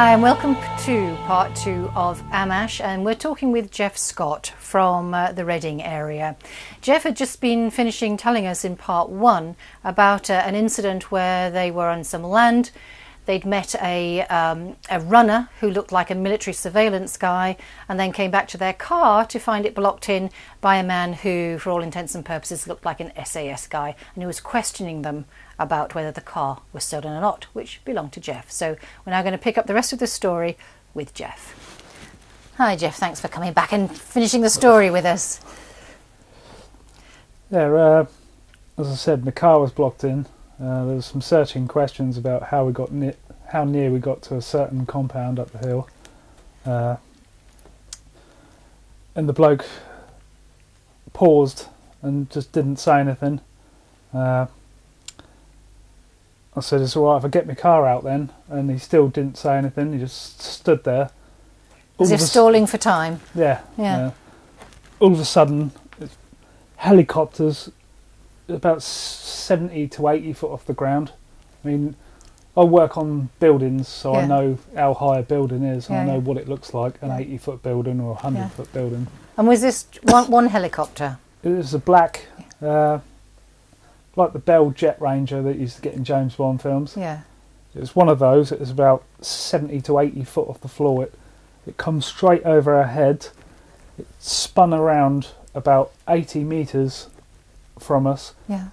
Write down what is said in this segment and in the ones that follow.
Hi, and welcome to part two of Ammach, and we're talking with Jeff Scott from uh, the Reading area. Jeff had just been finishing telling us in part one about uh, an incident where they were on some land. They'd met a, um, a runner who looked like a military surveillance guy, and then came back to their car to find it blocked in by a man who, for all intents and purposes, looked like an SAS guy, and he was questioning them about whether the car was stolen or not, which belonged to Jeff. So we're now going to pick up the rest of the story with Jeff. Hi, Jeff. Thanks for coming back and finishing the story with us. Yeah, uh, as I said, the car was blocked in. Uh, there was some searching questions about how we got ne- how near we got to a certain compound up the hill, uh, and the bloke paused and just didn't say anything. I said, "It's all right if I get my car out then," and he still didn't say anything. He just stood there. All As if stalling for time. yeah, Yeah. All of a sudden, helicopters about seventy to eighty foot off the ground. I mean, I work on buildings, so Yeah. I know how high a building is. Yeah, I know yeah. what it looks like, an eighty foot building or a hundred Yeah. foot building. And was this one, one helicopter? It was a black, uh, like the Bell Jet Ranger that you used to get in James Bond films. Yeah. It was one of those. It was about 70 to 80 foot off the floor. It, it comes straight over our head. It spun around about 80 metres from us Yeah.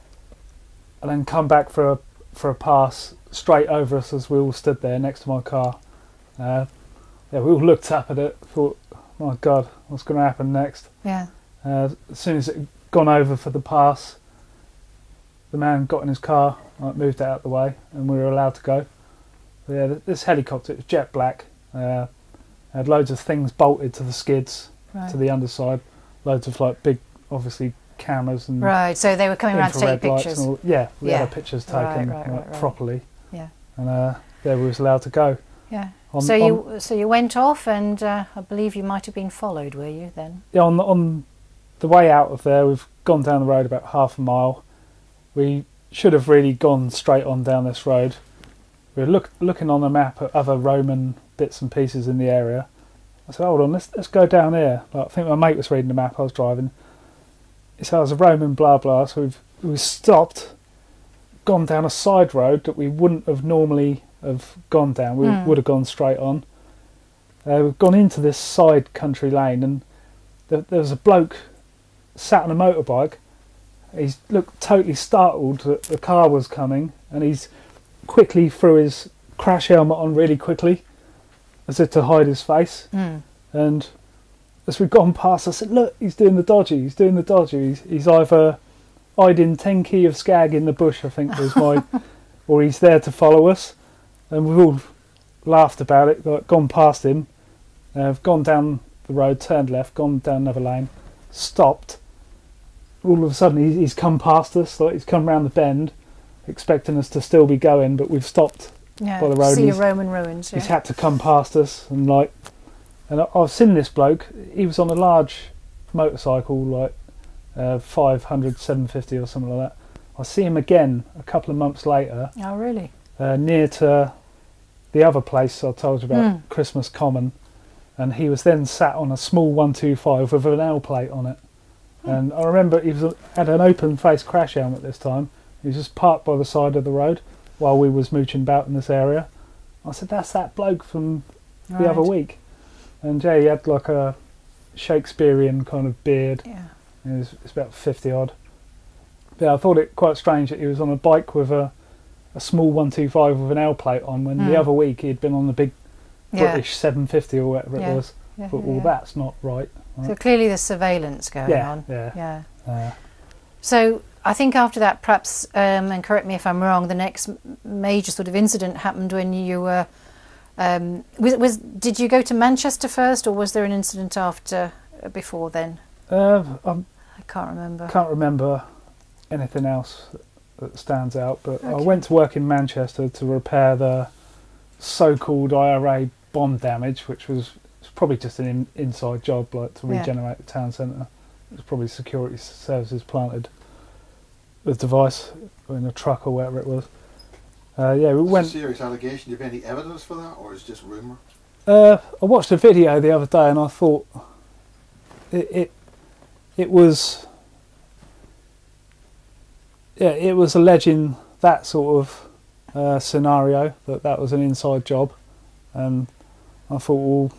and then come back for a, for a pass straight over us as we all stood there next to my car. Uh, yeah, we all looked up at it, thought, my God, what's going to happen next? Yeah. Uh, as soon as it had gone over for the pass, the man got in his car, like, moved it out of the way, and we were allowed to go. But yeah, this helicopter it was jet black. Uh, had loads of things bolted to the skids, Right. to the underside. Loads of like big, obviously cameras and Right. So they were coming around to take pictures. all. Yeah, we Yeah. had our pictures taken right, like, right, right. properly, Yeah. and uh, yeah, we was allowed to go. Yeah. On, so on- you so you went off, and uh, I believe you might have been followed, were you then? yeah, on the, on the way out of there, we've gone down the road about half a mile. We should have really gone straight on down this road. We were look, looking on the map at other Roman bits and pieces in the area. I said, "Hold on, let's let's go down here." Like, I think my mate was reading the map. I was driving. He said, "I was a Roman, blah blah." So we've we've stopped, gone down a side road that we wouldn't have normally have gone down. We Hmm. would have gone straight on. Uh, we've gone into this side country lane, and there, there was a bloke sat on a motorbike. He's looked totally startled that the car was coming, and he's quickly threw his crash helmet on really quickly, as if to hide his face. Mm. And as we've gone past, I said, "Look, he's doing the dodgy. He's doing the dodgy. He's, he's either hiding ten key of skag in the bush, I think was my, or he's there to follow us." And we've all laughed about it. Like, gone past him, uh, gone down the road, turned left, gone down another lane, stopped. All of a sudden, he's, he's come past us. Like he's come round the bend, expecting us to still be going, but we've stopped Yeah. By the road, See Roman ruins. Yeah. He's had to come past us and like, and I- I've seen this bloke. He was on a large motorcycle, like uh, 500, 750 or something like that. I see him again a couple of months later, oh really? uh, near to the other place I told you about, Mm. Christmas Common, and he was then sat on a small one two five with an L plate on it. And I remember he was had an open face crash helmet this time. He was just parked by the side of the road while we was mooching about in this area. I said, "That's that bloke from the other week." And yeah, he had like a Shakespearean kind of beard. Yeah. He was it's about fifty odd. Yeah, I thought it quite strange that he was on a bike with a a small one two five with an L plate on. When Mm. the other week he'd been on the big Yeah. British seven fifty or whatever Yeah. it was. Yeah, But well, that's not right. So clearly there's surveillance going yeah, on. yeah. Yeah. Uh, So I think after that, perhaps, um, and correct me if I'm wrong, the next major sort of incident happened when you were. Um, was, was did you go to Manchester first, or was there an incident after uh, before then? uh, I can't remember. can't remember anything else that stands out, but I went to work in Manchester to repair the so-called IRA bomb damage, which was probably just an in, inside job, like to Yeah. regenerate the town centre. It was probably security services planted the device in a truck or whatever it was. Uh, yeah, we Is went. a serious allegation? Do you have any evidence for that, or is it just rumour? Uh, I watched a video the other day and I thought it it, it was yeah it was alleging that sort of uh, scenario that that was an inside job, and I thought well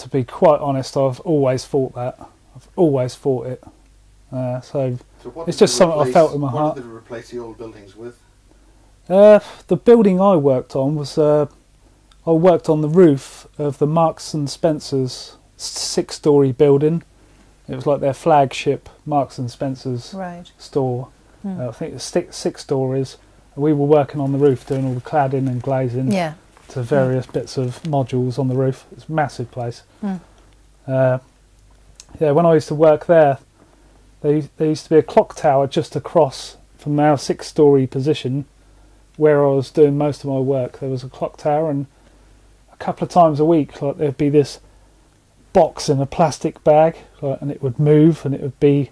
to be quite honest I've always thought that I've always thought it uh, so So It's just they something I felt in my what heart. did they replace the old buildings with? Uh, the building I worked on was uh, I worked on the roof of the Marks and Spencers six-story building. It was like their flagship Marks and Spencers Right. store. Uh, I think it's six, six stories. We were working on the roof, doing all the cladding and glazing Yeah. To various bits of modules on the roof. It's a massive place. Hmm. Uh, yeah, when I used to work there, there, there used to be a clock tower just across from our six-story position where I was doing most of my work. There was a clock tower, and a couple of times a week, like there'd be this box in a plastic bag, like, and it would move, and it would be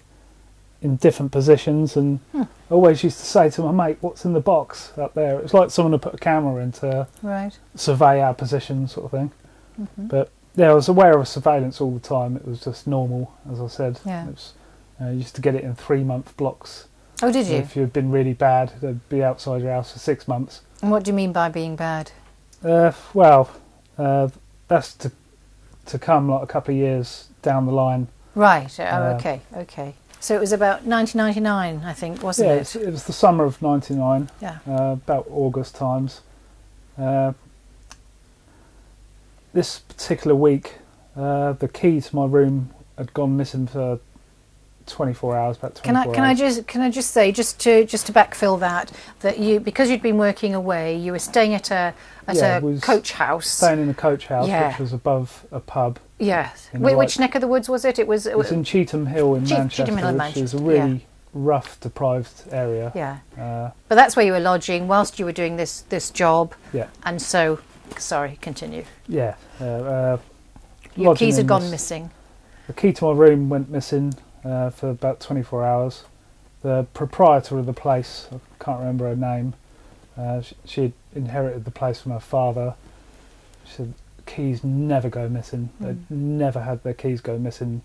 in different positions. And Hmm. I always used to say to my mate, "What's in the box up there?" It was like someone had put a camera in to Right. survey our position, sort of thing. hmm But yeah, I was aware of surveillance all the time. It was just normal, as I said. Yeah. It was, uh, you used to get it in three month blocks. Oh, did you? If you'd been really bad, they'd be outside your house for six months. And what do you mean by being bad? Uh, well, uh, that's to to come like a couple of years down the line. Right. Oh, Uh, okay. Okay. So it was about 1999, I think, wasn't yeah, it? it was the summer of '99, Yeah. uh, about August times. Uh, this particular week, uh, the key to my room had gone missing for 24 hours. About 24 Can I can I just can I just say just to just to backfill that that you because you'd been working away, you were staying at a at Yeah, a coach house. staying in a coach house, Yeah. which was above a pub. Yes. which right- neck of the woods was it? It was. It was in Cheetham Hill in Che- Manchester, Cheetham Hill in which is a Manchester, really rough, deprived area. yeah. Uh, But that's where you were lodging whilst you were doing this this job, yeah, and so sorry, continue. yeah. Uh, uh, Your keys had gone this- missing. The key to my room went missing uh, for about 24 hours. The proprietor of the place, I can't remember her name, uh, she, inherited the place from her father. She said keys never go missing. They Mm. never had their keys go missing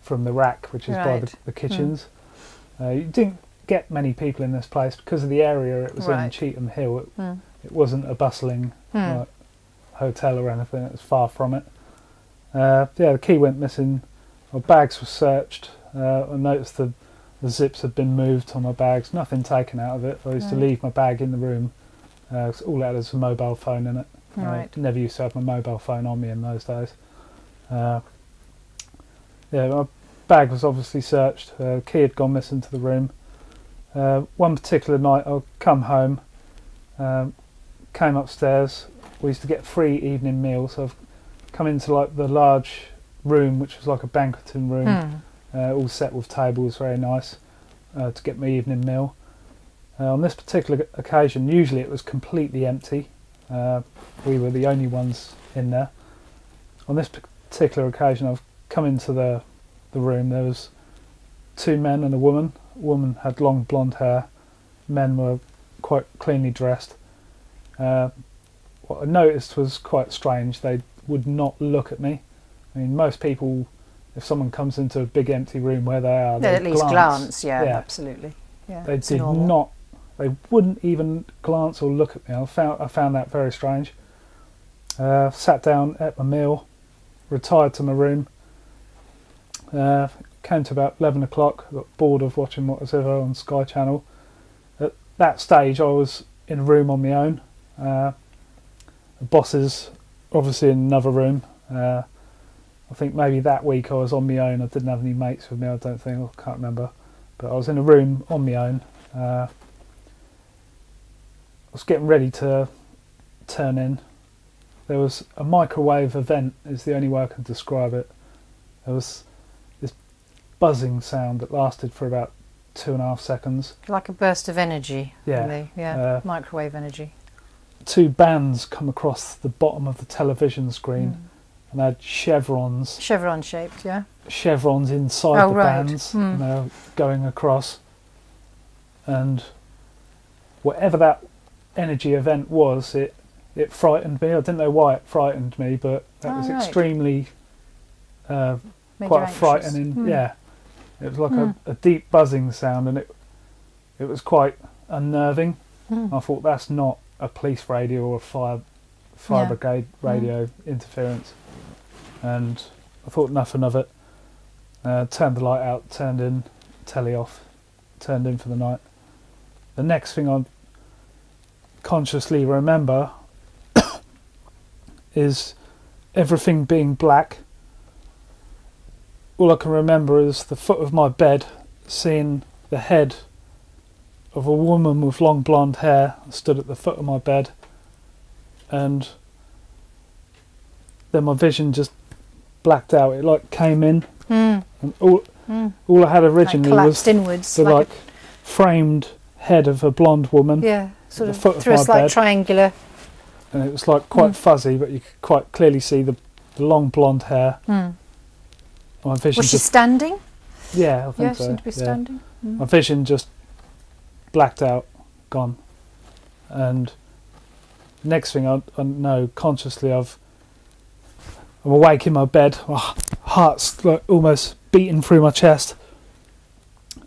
from the rack, which is by the, Mm. the kitchens. Uh, you didn't get many people in this place because of the area it was in, Right. Cheetham Hill. It, Hmm. it wasn't a bustling Hmm. like, hotel or anything. It was far from it. Uh, yeah, the key went missing. My bags were searched. Uh, I noticed the, the zips had been moved on my bags. Nothing taken out of it. I used to leave my bag in the room. Uh, all it had was a mobile phone in it. Right. I never used to have my mobile phone on me in those days. Uh, yeah, my bag was obviously searched. Uh, the key had gone missing to the room. Uh, one particular night, I'll come home, um, came upstairs. We used to get free evening meals. So I've come into like the large room, which was like a banqueting room, Hmm. Uh, all set with tables, very nice, uh, to get my evening meal. Uh, on this particular occasion, usually it was completely empty. We were the only ones in there. On this particular occasion, I've come into the the room. There was two men and a woman. woman had long blonde hair. Men were quite cleanly dressed. Uh, what I noticed was quite strange. They would not look at me. I mean, most people, if someone comes into a big empty room where they are, They'd they at least glance. yeah, Yeah. absolutely. Yeah, They did normal. not. They wouldn't even glance or look at me. I found I found that very strange. Uh, sat down, at my meal, retired to my room. Uh, came to about eleven o'clock. Got bored of watching what was ever on Sky Channel. At that stage, I was in a room on my own. Uh, the bosses, obviously, in another room. Uh, I think maybe that week I was on my own. I didn't have any mates with me. I don't think. I can't remember. But I was in a room on my own. Uh, I was getting ready to turn in. There was a microwave event, is the only way I can describe it. There was this buzzing sound that lasted for about two and a half seconds. Like a burst of energy. Yeah, really. Yeah. uh, Microwave energy. Two bands come across the bottom of the television screen Mm. And they had chevrons, Chevron shaped. Yeah. chevrons inside Oh, the right. bands, Hmm. and they were going across. And whatever that energy event was, it it frightened me. I didn't know why it frightened me, but that Oh, was right. extremely uh, quite frightening. Hmm. Yeah, it was like Hmm. a, a deep buzzing sound, and it it was quite unnerving. Hmm. I thought that's not a police radio or a fire fire Yeah. brigade radio interference, and I thought nothing of it. Uh, turned the light out, turned in, telly off, turned in for the night. The next thing I consciously remember is everything being black. All I can remember is the foot of my bed, seeing the head of a woman with long blonde hair stood at the foot of my bed, and then my vision just blacked out. It like came in, Hmm. and all Hmm. all I had Like originally was collapsed inwards. the like like framed head of a blonde woman, yeah, sort of through a slight bed. triangular. and it was like quite Mm. fuzzy, but you could quite clearly see the, the long blonde hair. Hmm. My vision Was she just standing? yeah, I think Yeah, so. seemed to be yeah. standing. Hmm. My vision just blacked out, gone, and next thing I, I know consciously, I've I'm awake in my bed, my heart's like almost beating through my chest,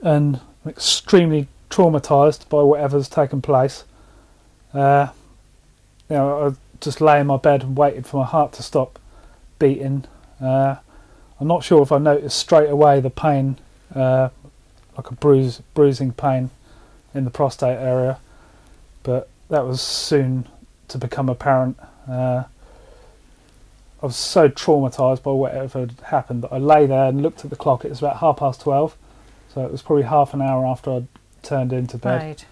and I'm extremely traumatized by whatever's taken place. Uh, you know, I just lay in my bed and waited for my heart to stop beating. Uh, I'm not sure if I noticed straight away the pain, uh, like a bruise, bruising pain in the prostate area, but that was soon to become apparent. Uh, I was so traumatized by whatever had happened that I lay there and looked at the clock. It was about half past twelve, so it was probably half an hour after I'd turned into bed.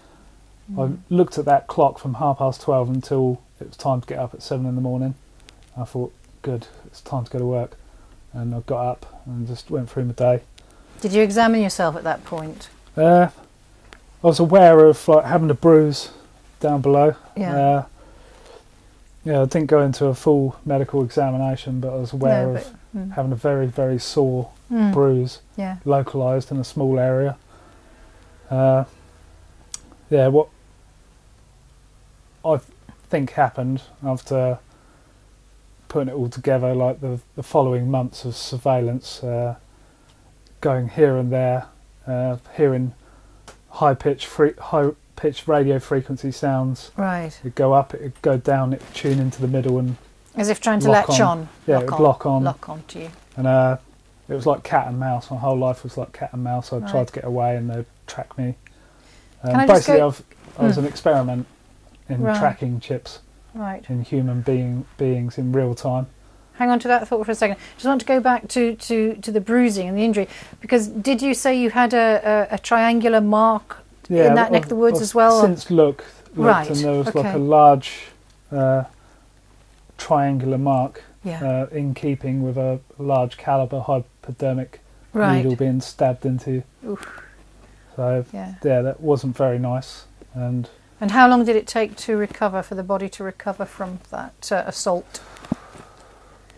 Right. I looked at that clock from half past twelve until it was time to get up at seven in the morning. I thought, good, it's time to go to work, and I got up and just went through my day. Did you examine yourself at that point? Uh, I was aware of like having a bruise down below. Yeah. Uh, yeah, I didn't go into a full medical examination, but I was aware no, of but, hmm. having a very, very sore Hmm. bruise, Yeah. localized in a small area. Uh, yeah, what I think happened after putting it all together, like the the following months of surveillance, uh, going here and there, uh, hearing high pitch free, high pitch radio frequency sounds. Right. It'd go up, it'd go down, it'd tune into the middle, and As if trying to latch on. on. yeah, lock it'd on. lock on. Lock on to you. And uh, it was like cat and mouse. My whole life was like cat and mouse. I Right. tried to get away, and they'd track me. Um, Can I basically, go- I've, I was Hmm. an experiment in Right. tracking chips Right. in human being beings in real time. Hang on to that thought for a second. Just want to go back to, to, to the bruising and the injury because did you say you had a, a, a triangular mark Yeah, in that neck of the woods I've as well? Since look, looked, Right, and there was like a large uh, triangular mark yeah. uh, in keeping with a large caliber hypodermic right. needle being stabbed into. Oof. So Yeah. yeah, that wasn't very nice. And And how long did it take to recover for the body to recover from that uh, assault?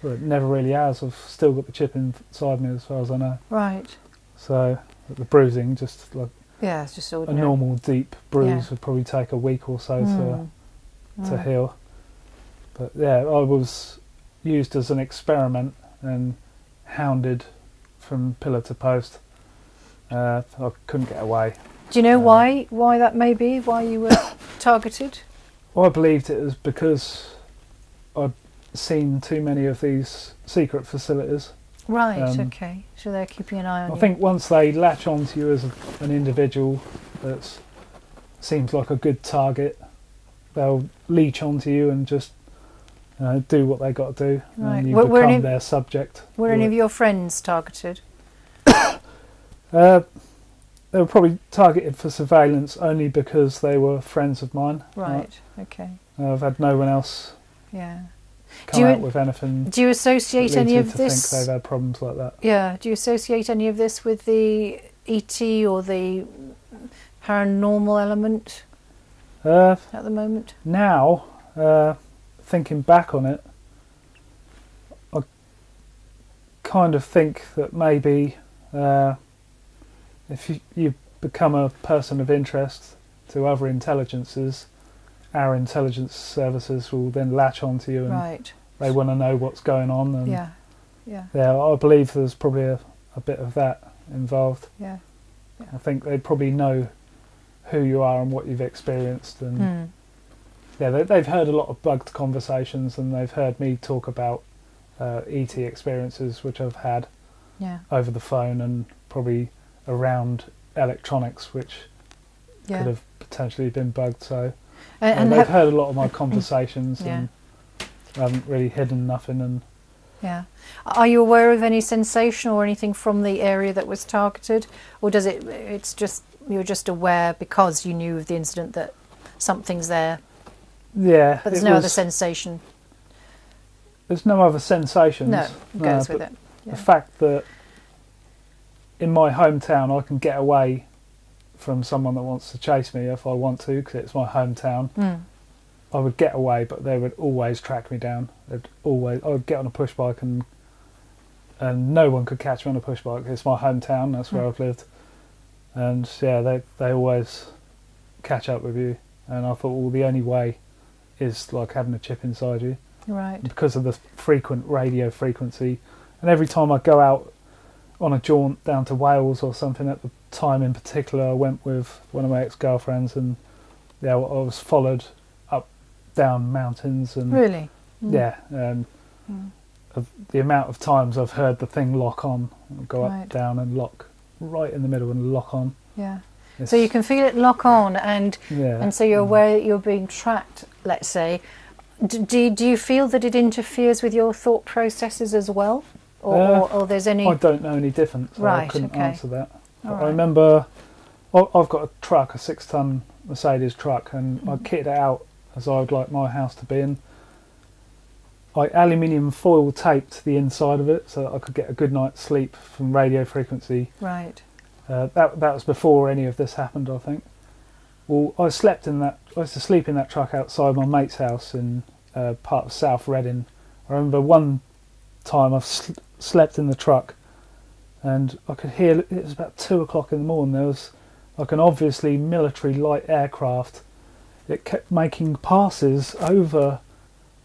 well, it never really has. I've still got the chip inside me as far as I know. Right. So the bruising, just like Yeah, it's just ordinary. a normal deep bruise, Yeah. would probably take a week or so Mm. to to Mm. heal. But yeah, I was used as an experiment and hounded from pillar to post. Uh, I couldn't get away. Do you know Uh, why why that may be? Why you were targeted? Well, I believed it was because I'd seen too many of these secret facilities. Right. Um, okay. So they're keeping an eye on I you. think once they latch onto you as an individual that seems like a good target, they'll leech onto you and just you know, do what they got to do, Right. and you Were- become any- their subject. Were any of your friends targeted? Uh, they were probably targeted for surveillance only because they were friends of mine. Right. Okay. Uh, I've had no one else Yeah. Come you- out with anything. Do you associate any of this? think they've had problems like that. Yeah. Do you associate any of this with the ET or the paranormal element Uh, at the moment? now, uh, thinking back on it, I kind of think that maybe uh, if you, you become a person of interest to other intelligences, our intelligence services will then latch onto you and Right. they want to know what's going on. And Yeah. Yeah. yeah, I believe there's probably a, a bit of that involved. Yeah. I think they probably know who you are and what you've experienced, and Hmm. yeah, they, they've heard a lot of bugged conversations, and they've heard me talk about uh, ET experiences which I've had Yeah. over the phone and probably around electronics, which Yeah. could have potentially been bugged. So and, and they've have- heard a lot of my conversations, Yeah. and I haven't really hidden nothing. And Yeah. Are you aware of any sensation or anything from the area that was targeted, or does it? It's just you're just aware because you knew of the incident that something's there, yeah, but there's no other sensation. There's no other sensations. No, goes No, with it. Yeah. The fact that in my hometown I can get away from someone that wants to chase me if I want to because it's my hometown. Mm. I would get away, but they would always track me down. They'd always. I would get on a push bike and and no one could catch me on a push bike. It's my hometown. That's where Mm. I've lived. And yeah, they they always catch up with you. And I thought, well, the only way is like having a chip inside you Right. because of the frequent radio frequency. And every time I go out on a jaunt down to Wales or something, at the time in particular, I went with one of my ex girlfriends, and yeah, I was followed up down mountains, and Really. Mm. yeah, and Mm. the amount of times I've heard the thing lock on, go Right. up, down, and lock right in the middle and lock on. Yeah. It's- So you can feel it lock on, and yeah, and so you're aware that you're being tracked. Let's say. D- Do, do you feel that it interferes with your thought processes as well, or, Uh, or, or there's any? I don't know any different, so I Right, couldn't okay. answer that. All I right. remember I- I've got a truck, a six ton Mercedes truck, and I Mhm. kitted it out as I would like my house to be. in. I aluminium foil taped the inside of it so that I could get a good night's sleep from radio frequency. Right. Uh, that that was before any of this happened, I think. Well, I slept in that. I used to sleep in that truck outside my mate's house in uh, part of South Reading. I remember one time I sl- slept in the truck, and I could hear. It was about two o'clock in the morning. There was like an obviously military light aircraft. It kept making passes over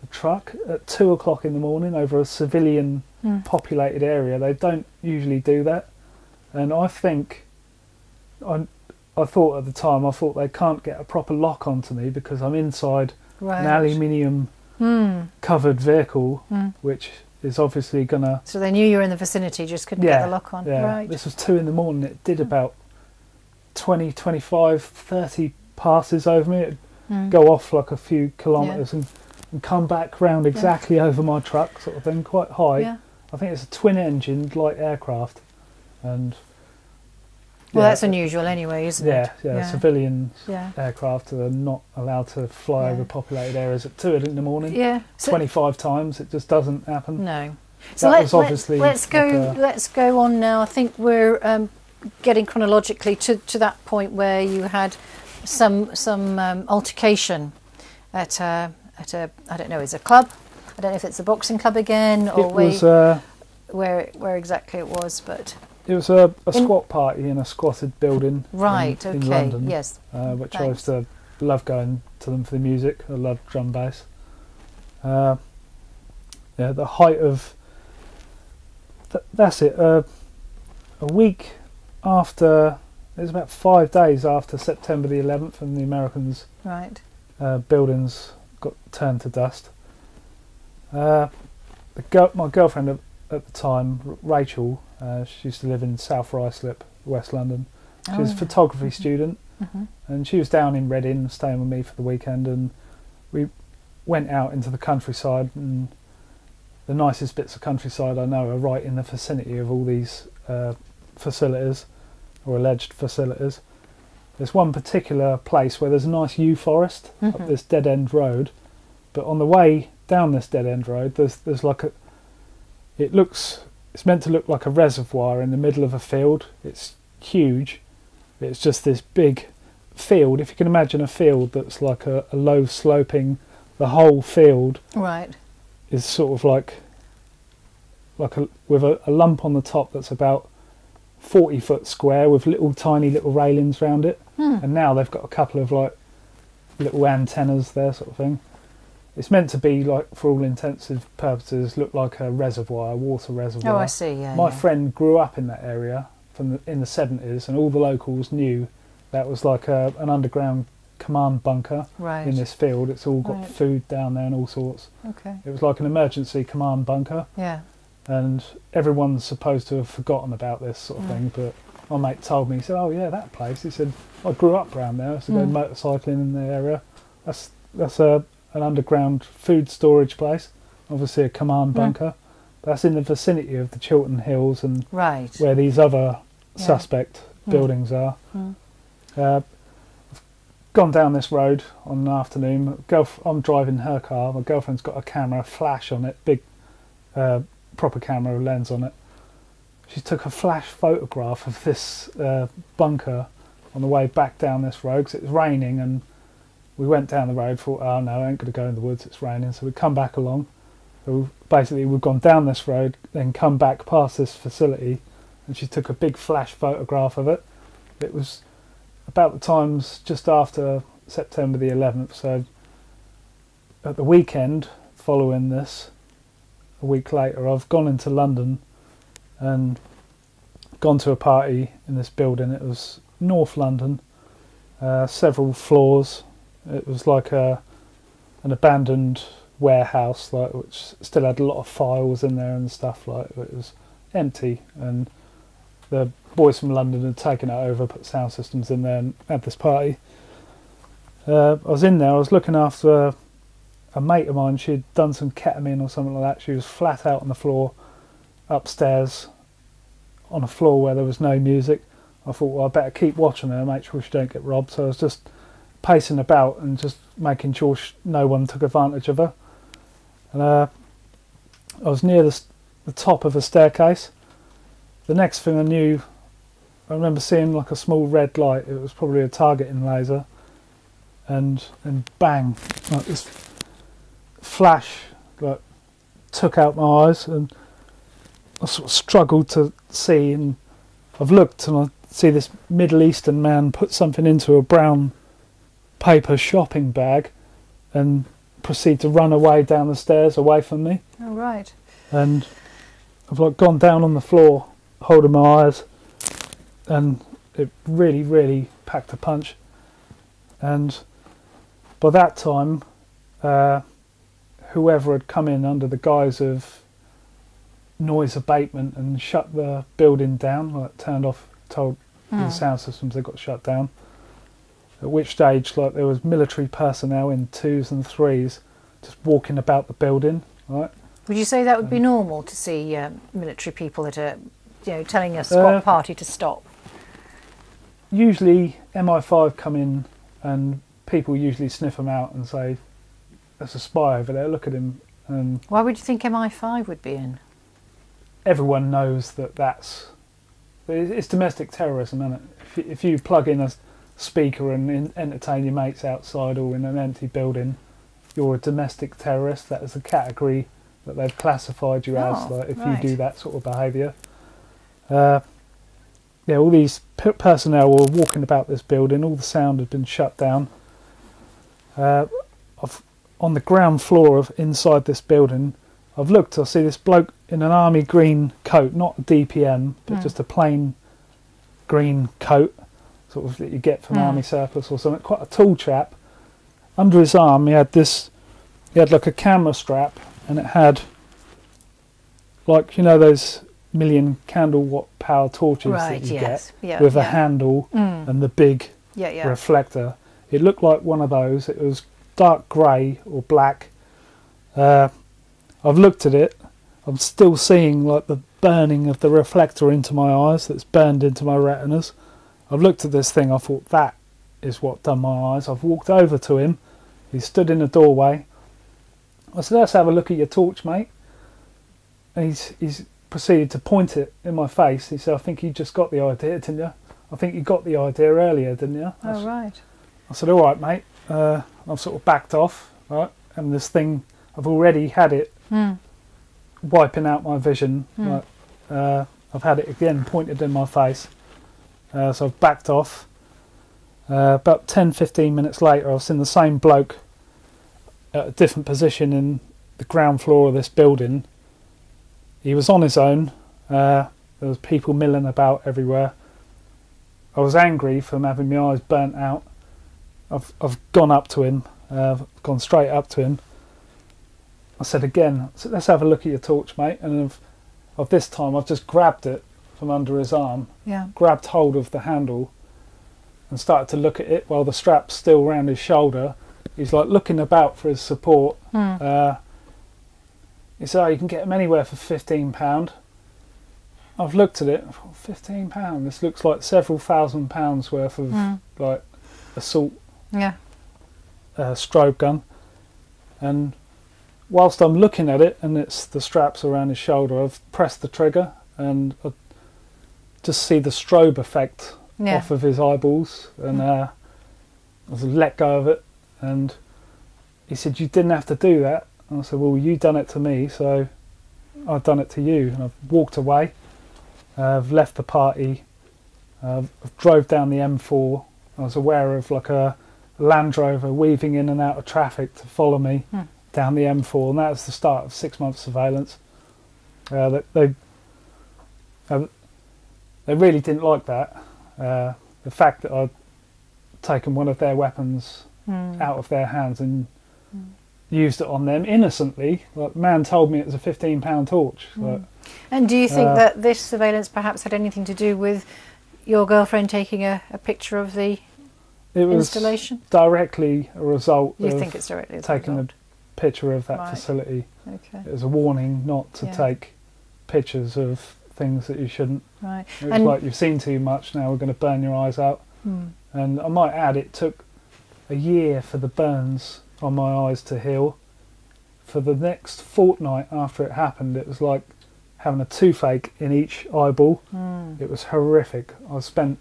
the truck at two o'clock in the morning over a civilian Mm. populated area. They don't usually do that, and I think I I thought at the time I thought they can't get a proper lock onto me because I'm inside Right. an aluminium Hmm. covered vehicle, Mm. which is obviously gonna So they knew you were in the vicinity, just couldn't yeah get the lock on. yeah. Right. This was two in the morning. It did about 20, 25, 30 passes over me. It'd Mm. go off like a few kilometres and, and come back round exactly over my truck, sort of thing, quite high. Yeah. I think it's a twin engined light aircraft, and Well, yeah, that's unusual anyway, isn't yeah, it? yeah, Yeah. Civilian aircraft are not allowed to fly over populated areas at two in the morning. Yeah. So, 25 times, it just doesn't happen. No. So That let, was obviously let's, let's go. like a- let's go on now. I think we're um, getting chronologically to, to that point where you had some some um, altercation at a at a I don't know, it's a club. I don't know if it's a boxing club again or It where, uh, where where exactly it was, but it was a, a In- squat party in a squatted building right, in, okay, London, yes, uh, which I used to love going to them for the music. I love drum bass. Uh, yeah, the height of th- that's it. Uh, a week after, it was about five days after September the 11th, and the Americans right, uh, buildings got turned to dust. Uh, the girl, my girlfriend at, at the time, Rachel, uh, she used to live in South Ruislip, West London. She was a Oh, photography Mhm. student, mhm. and she was down in Reading, staying with me for the weekend, and we went out into the countryside. And the nicest bits of countryside I know are right in the vicinity of all these uh, facilities or alleged facilities. There's one particular place where there's a nice yew forest up Mhm. this dead end road, but on the way down this dead end road, there's there's like a. It looks. It's meant to look like a reservoir in the middle of a field. It's huge. It's just this big field. If you can imagine a field that's like a, a low sloping, the whole field right, is sort of like like a with a, a lump on the top that's about forty foot square with little tiny little railings round it. Hmm. And now they've got a couple of like little antennas there, sort of thing. It's meant to be like, for all intensive purposes, look like a reservoir, a water reservoir. Oh, I see. Yeah. My yeah. friend grew up in that area from the, in the seventies, and all the locals knew that was like a, an underground command bunker Right. in this field. It's all got Right. food down there and all sorts. Okay. It was like an emergency command bunker, Yeah. and everyone's supposed to have forgotten about this sort of Mm. thing. But my mate told me, he said, "Oh yeah, that place." He said, "I grew up around there. I used to go Mm. motorcycling in the area. That's that's a an underground food storage place, obviously a command Mm. bunker. That's in the vicinity of the Chiltern Hills and Right. where these other Yeah. suspect Mm. buildings are. Mm. Uh, I've gone down this road on an afternoon. Girlf- I'm driving her car. My girlfriend's got a camera, flash on it, big, uh, proper camera lens on it. She took a flash photograph of this uh, bunker on the way back down this road because it was raining and we went down the road. Thought, oh no, I ain't going to go in the woods. It's raining, so we come back along. So basically, we've gone down this road, then come back past this facility, and she took a big flash photograph of it. It was about the times just after September the 11th. So at the weekend following this, a week later, I've gone into London and gone to a party in this building. It was North London, uh, several floors. It was like a an abandoned warehouse, like which still had a lot of files in there and stuff. Like it was empty, and the boys from London had taken it over, put sound systems in there, and had this party. Uh, I was in there. I was looking after a mate of mine. She'd done some ketamine or something like that. She was flat out on the floor upstairs on a floor where there was no music. I thought, well, I better keep watching her, make sure she don't get robbed. So I was just pacing about and just making sure no one took advantage of her. And uh, I was near the, the top of a staircase. The next thing I knew, I remember seeing like a small red light. It was probably a targeting laser, and and bang, like this flash, like took out my eyes, and I sort of struggled to see. And I've looked, and I see this Middle Eastern man put something into a brown paper shopping bag, and proceed to run away down the stairs away from me Oh, right. and I've like gone down on the floor holding my eyes and it really really packed a punch and by that time uh, whoever had come in under the guise of noise abatement and shut the building down like turned off told the Mm. sound systems they got shut down at which stage like there was military personnel in twos and threes just walking about the building right Would you say that would be normal to see um, military people at a, you know, telling a squat Uh, party to stop? usually MI5 come in and people usually sniff them out and say, "There's a spy over there. Look at him." And Why would you think MI5 would be in? everyone knows that that's it's it's domestic terrorism, isn't it? If you, if you plug in a speaker and in, entertain your mates outside or in an empty building, you're a domestic terrorist. That is a category that they've classified you as. Oh, Like if right. you do that sort of behaviour. Uh, yeah, all these p- personnel were walking about this building. All the sound had been shut down. Uh, I've, on the ground floor of inside this building, I've looked. I see this bloke in an army green coat, not a DPM, but Hmm. just a plain green coat, sort of that you get from Hmm. army surplus or something. Quite a tall chap. Under his arm, he had this. He had like a camera strap, and it had like you know those million candle watt power torches right, that you yes. Yeah, get with yeah. a handle Mm. and the big Yeah, yeah. reflector. It looked like one of those. It was dark grey or black. Uh, I've looked at it. I'm still seeing like the burning of the reflector into my eyes that's burned into my retinas. I've looked at this thing. I thought that is what done my eyes. I've walked over to him. He stood in the doorway. I said, "Let's have a look at your torch, mate." And he's he's proceeded to point it in my face. He said, "I think you just got the idea, didn't you? I think you got the idea earlier, didn't you?" I Oh, right. I said, "All right, mate." Uh, I've sort of backed off, right? And this thing, I've already had it Mm. wiping out my vision. Hmm. Right? Uh, I've had it again pointed in my face, uh, so I've backed off. Uh, about 10 15 minutes later, I was in the same bloke at a different position in the ground floor of this building. He was on his own. Uh, there was people milling about everywhere. I was angry from having my eyes burnt out. I've I've gone up to him, uh, gone straight up to him. I said again, let's have a look at your torch, mate. And of this time, I've just grabbed it from under his arm, Yeah. grabbed hold of the handle, and started to look at it while the strap's still round his shoulder. He's like looking about for his support. Hmm. Uh, he said, "Oh, you can get them anywhere for fifteen pound." I've looked at it. I thought, Fifteen pound. This looks like several thousand pounds worth of Hmm. like assault Yeah. uh, strobe gun. And whilst I'm looking at it, and it's the straps around his shoulder, I've pressed the trigger, and I just see the strobe effect Yeah. off of his eyeballs, and uh, I was let go of it. And he said, "You didn't have to do that." And I said, "Well, you done it to me, so I've done it to you." And I've walked away. Uh, I've left the party. Uh, I've drove down the M4. I was aware of like a Land Rover weaving in and out of traffic to follow me Hmm. down the M4, and that was the start of six months surveillance. Uh, they they, uh, they really didn't like that. Uh, the fact that I'd taken one of their weapons Hmm. out of their hands and used it on them innocently. Like, man told me it was a fifteen pound torch. Like, And do you think Uh, that this surveillance perhaps had anything to do with your girlfriend taking a, a picture of the it was installation? directly a result You of think it's directly taking a picture of that Right. facility. Okay, It was a warning not to Yeah. take pictures of things that you shouldn't. right. It was And- like you've seen too much now. We're going to burn your eyes out. Hmm. And I might add, it took a year for the burns on my eyes to heal. For the next fortnight after it happened, it was like having a toothache in each eyeball. Hmm. It was horrific. I spent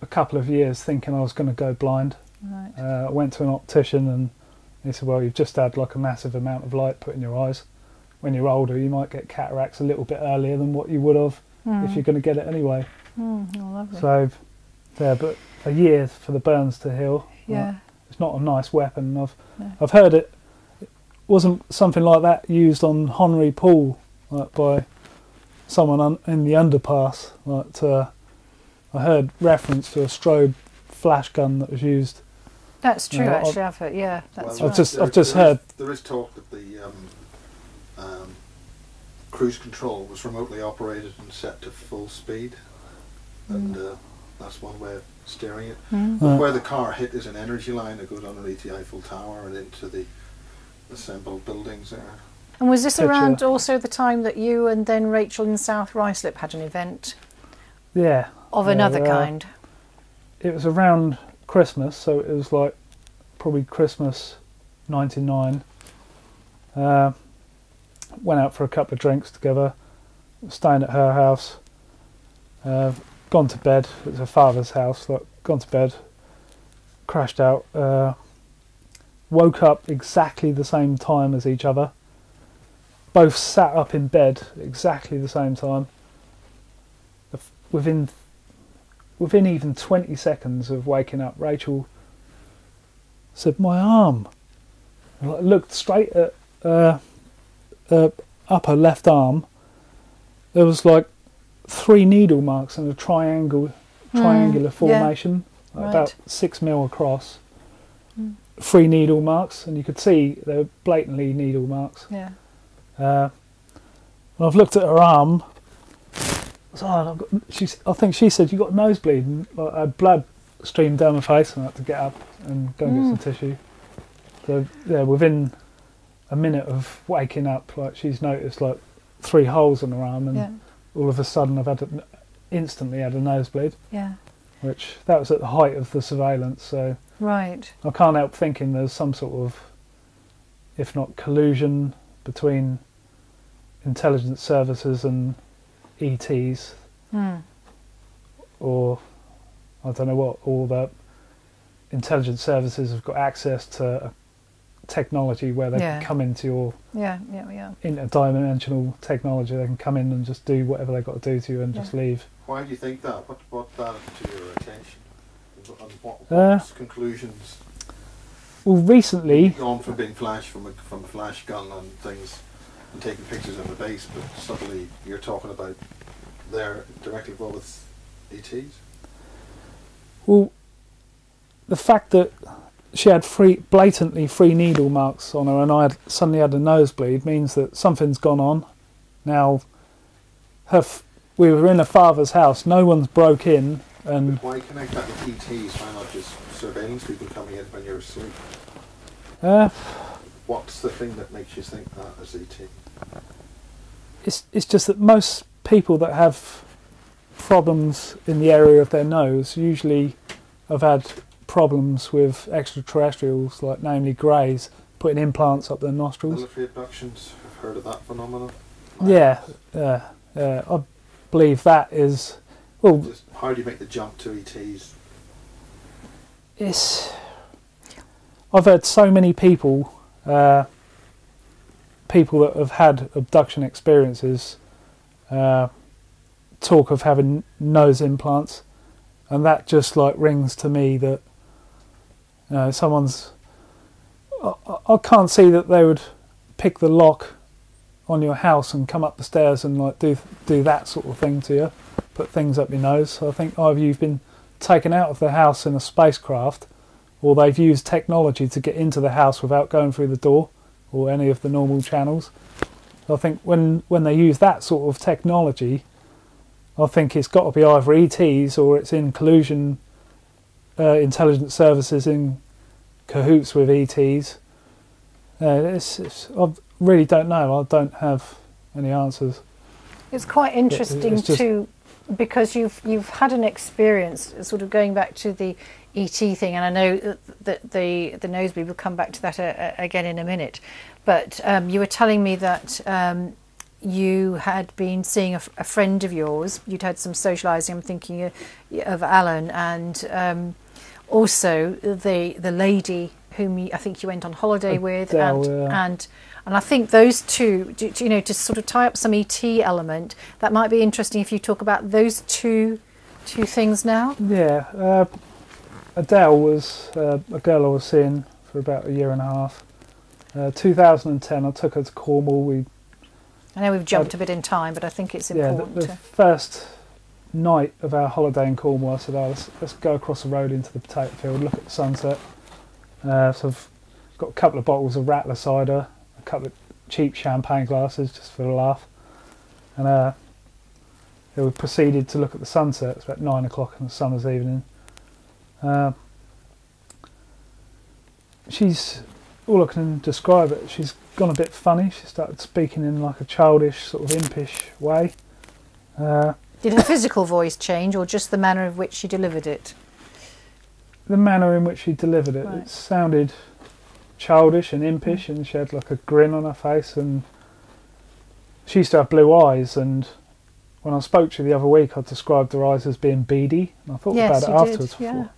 a couple of years thinking I was going to go blind. Right. Uh, I went to an optician and he said, "Well, you've just had like a massive amount of light put in your eyes. When you're older, you might get cataracts a little bit earlier than what you would have Hmm. if you're going to get it anyway." Hmm. Oh, lovely. So, yeah, but a year for the burns to heal. yeah. it's not a nice weapon. I've No. I've heard it wasn't something like that used on Henri Paul like by someone un, in the underpass. Like uh, I heard reference to a strobe flash gun that was used. That's true. No, I've- actually, I've heard. Yeah, that's Well, right. just, I've just there is- heard- there is talk that the um, cruise control was remotely operated and set to full speed, and uh, that's one way of steering it. Hmm. But Uh, where the car hit is an energy line that goes underneath the Eiffel Tower and into the assembled buildings there. And was this Picture. around also the time that you and then Rachel in South Ruislip had an event yeah, of Yeah, another uh, kind? it was around Christmas, so it was like probably Christmas '99. Uh, went out for a couple of drinks together, staying at her house. Uh, gone to bed. It was her father's house. Gone to bed, crashed out. Uh, woke up exactly the same time as each other. Both sat up in bed exactly the same time. Within within even 20 seconds of waking up, Rachel said, My arm. Looked straight at uh, uh, upper left arm. There was like three needle marks in a triangle, triangular Mm, yeah. formation, like Right. about six mil across. Mm. Three needle marks, and you could see they were blatantly needle marks. Yeah. Uh, and I've looked at her arm. So I've got, she's, I think she said you got nosebleed, and like, I blood streamed down my face, and I had to get up and go and Mm. get some tissue. So yeah, within a minute of waking up, like she's noticed like three holes in her arm, and Yeah. all of a sudden I've had a, instantly had a nosebleed, Yeah. which that was at the height of the surveillance. So Right. I can't help thinking there's some sort of, if not collusion, between intelligence services and ETs, Hmm. or I don't know what, or that intelligence services have got access to a technology where they Yeah. can come into your Yeah. Yeah. Yeah. interdimensional technology. They can come in and just do whatever they've got to do to you and Yeah. just leave. Why do you think that? What what brought that to your attention? And, and what, Uh, conclusions? Well, recently, You've gone from being flash from a, from a flash gun and things and taking pictures of the base, but suddenly you're talking about they're directly involved with E ETs. well, the fact that she had free, blatantly free needle marks on her, and I had, suddenly had a nosebleed, means that something's gone on. Now, her, f- we were in her father's house. No one's broke in, and But why connect that with ETs? Why not just surveillance people coming in when you're asleep? uh, What's the thing that makes you think that E ET? it's it's just that most people that have problems in the area of their nose usually have had problems with extraterrestrials, like namely greys, putting implants up their nostrils. Military abductions. I've heard of that phenomenon. Yeah, yeah, yeah. I believe that is well. Just how do you make the jump to ETs? It's. I've heard so many people, uh, people that have had abduction experiences, uh, talk of having nose implants, and that just like rings to me that, you know, someone's. I, I- I can't see that they would pick the lock on your house and come up the stairs and like do do that sort of thing to you, put things up your nose. So I think either you've been taken out of the house in a spacecraft, or they've used technology to get into the house without going through the door or any of the normal channels. I think when when they use that sort of technology, I think it's got to be either ETs or it's in collusion, uh, intelligence services in cahoots with ETs. Uh, it's, it's, I really don't know. I don't have any answers. It's quite interesting it's just- too, because you've you've had an experience, sort of going back to the ET thing, and I know that the the nosebleed will come back to that uh, uh, again in a minute. But um, you were telling me that um, you had been seeing a, f- a friend of yours. You'd had some socialising. I'm thinking of, of Alan, and um, also the the lady whom you, I think you went on holiday with, Adele, and yeah. and and I think those two, you know, to sort of tie up some ET element, that might be interesting if you talk about those two two things now. Yeah, uh, Adele was uh, a girl I was seeing for about a year and a half. Uh, 2010, I took her to Cornwall. We I know we've jumped a bit in time, but I think it's important. yeah, the, the to, first night of our holiday in Cornwall, I said, oh, let's, let's go across the road into the potato field, look at the sunset. Uh, so I've got a couple of bottles of Rattler cider, a couple of cheap champagne glasses just for a laugh, and uh, we proceeded to look at the sunset. It's about nine o'clock on a summer's evening. Uh, she's all I can describe it. She's gone a bit funny. She started speaking in like a childish, sort of impish way. Uh, did her physical voice change, or just the manner of which she delivered it? the manner in which she delivered it, Right. it sounded childish and impish, and she had like a grin on her face. And she used to have blue eyes. And when I spoke to her the other week, I described her eyes as being beady. And I thought Yes, about it you did, afterwards. I yeah. thought,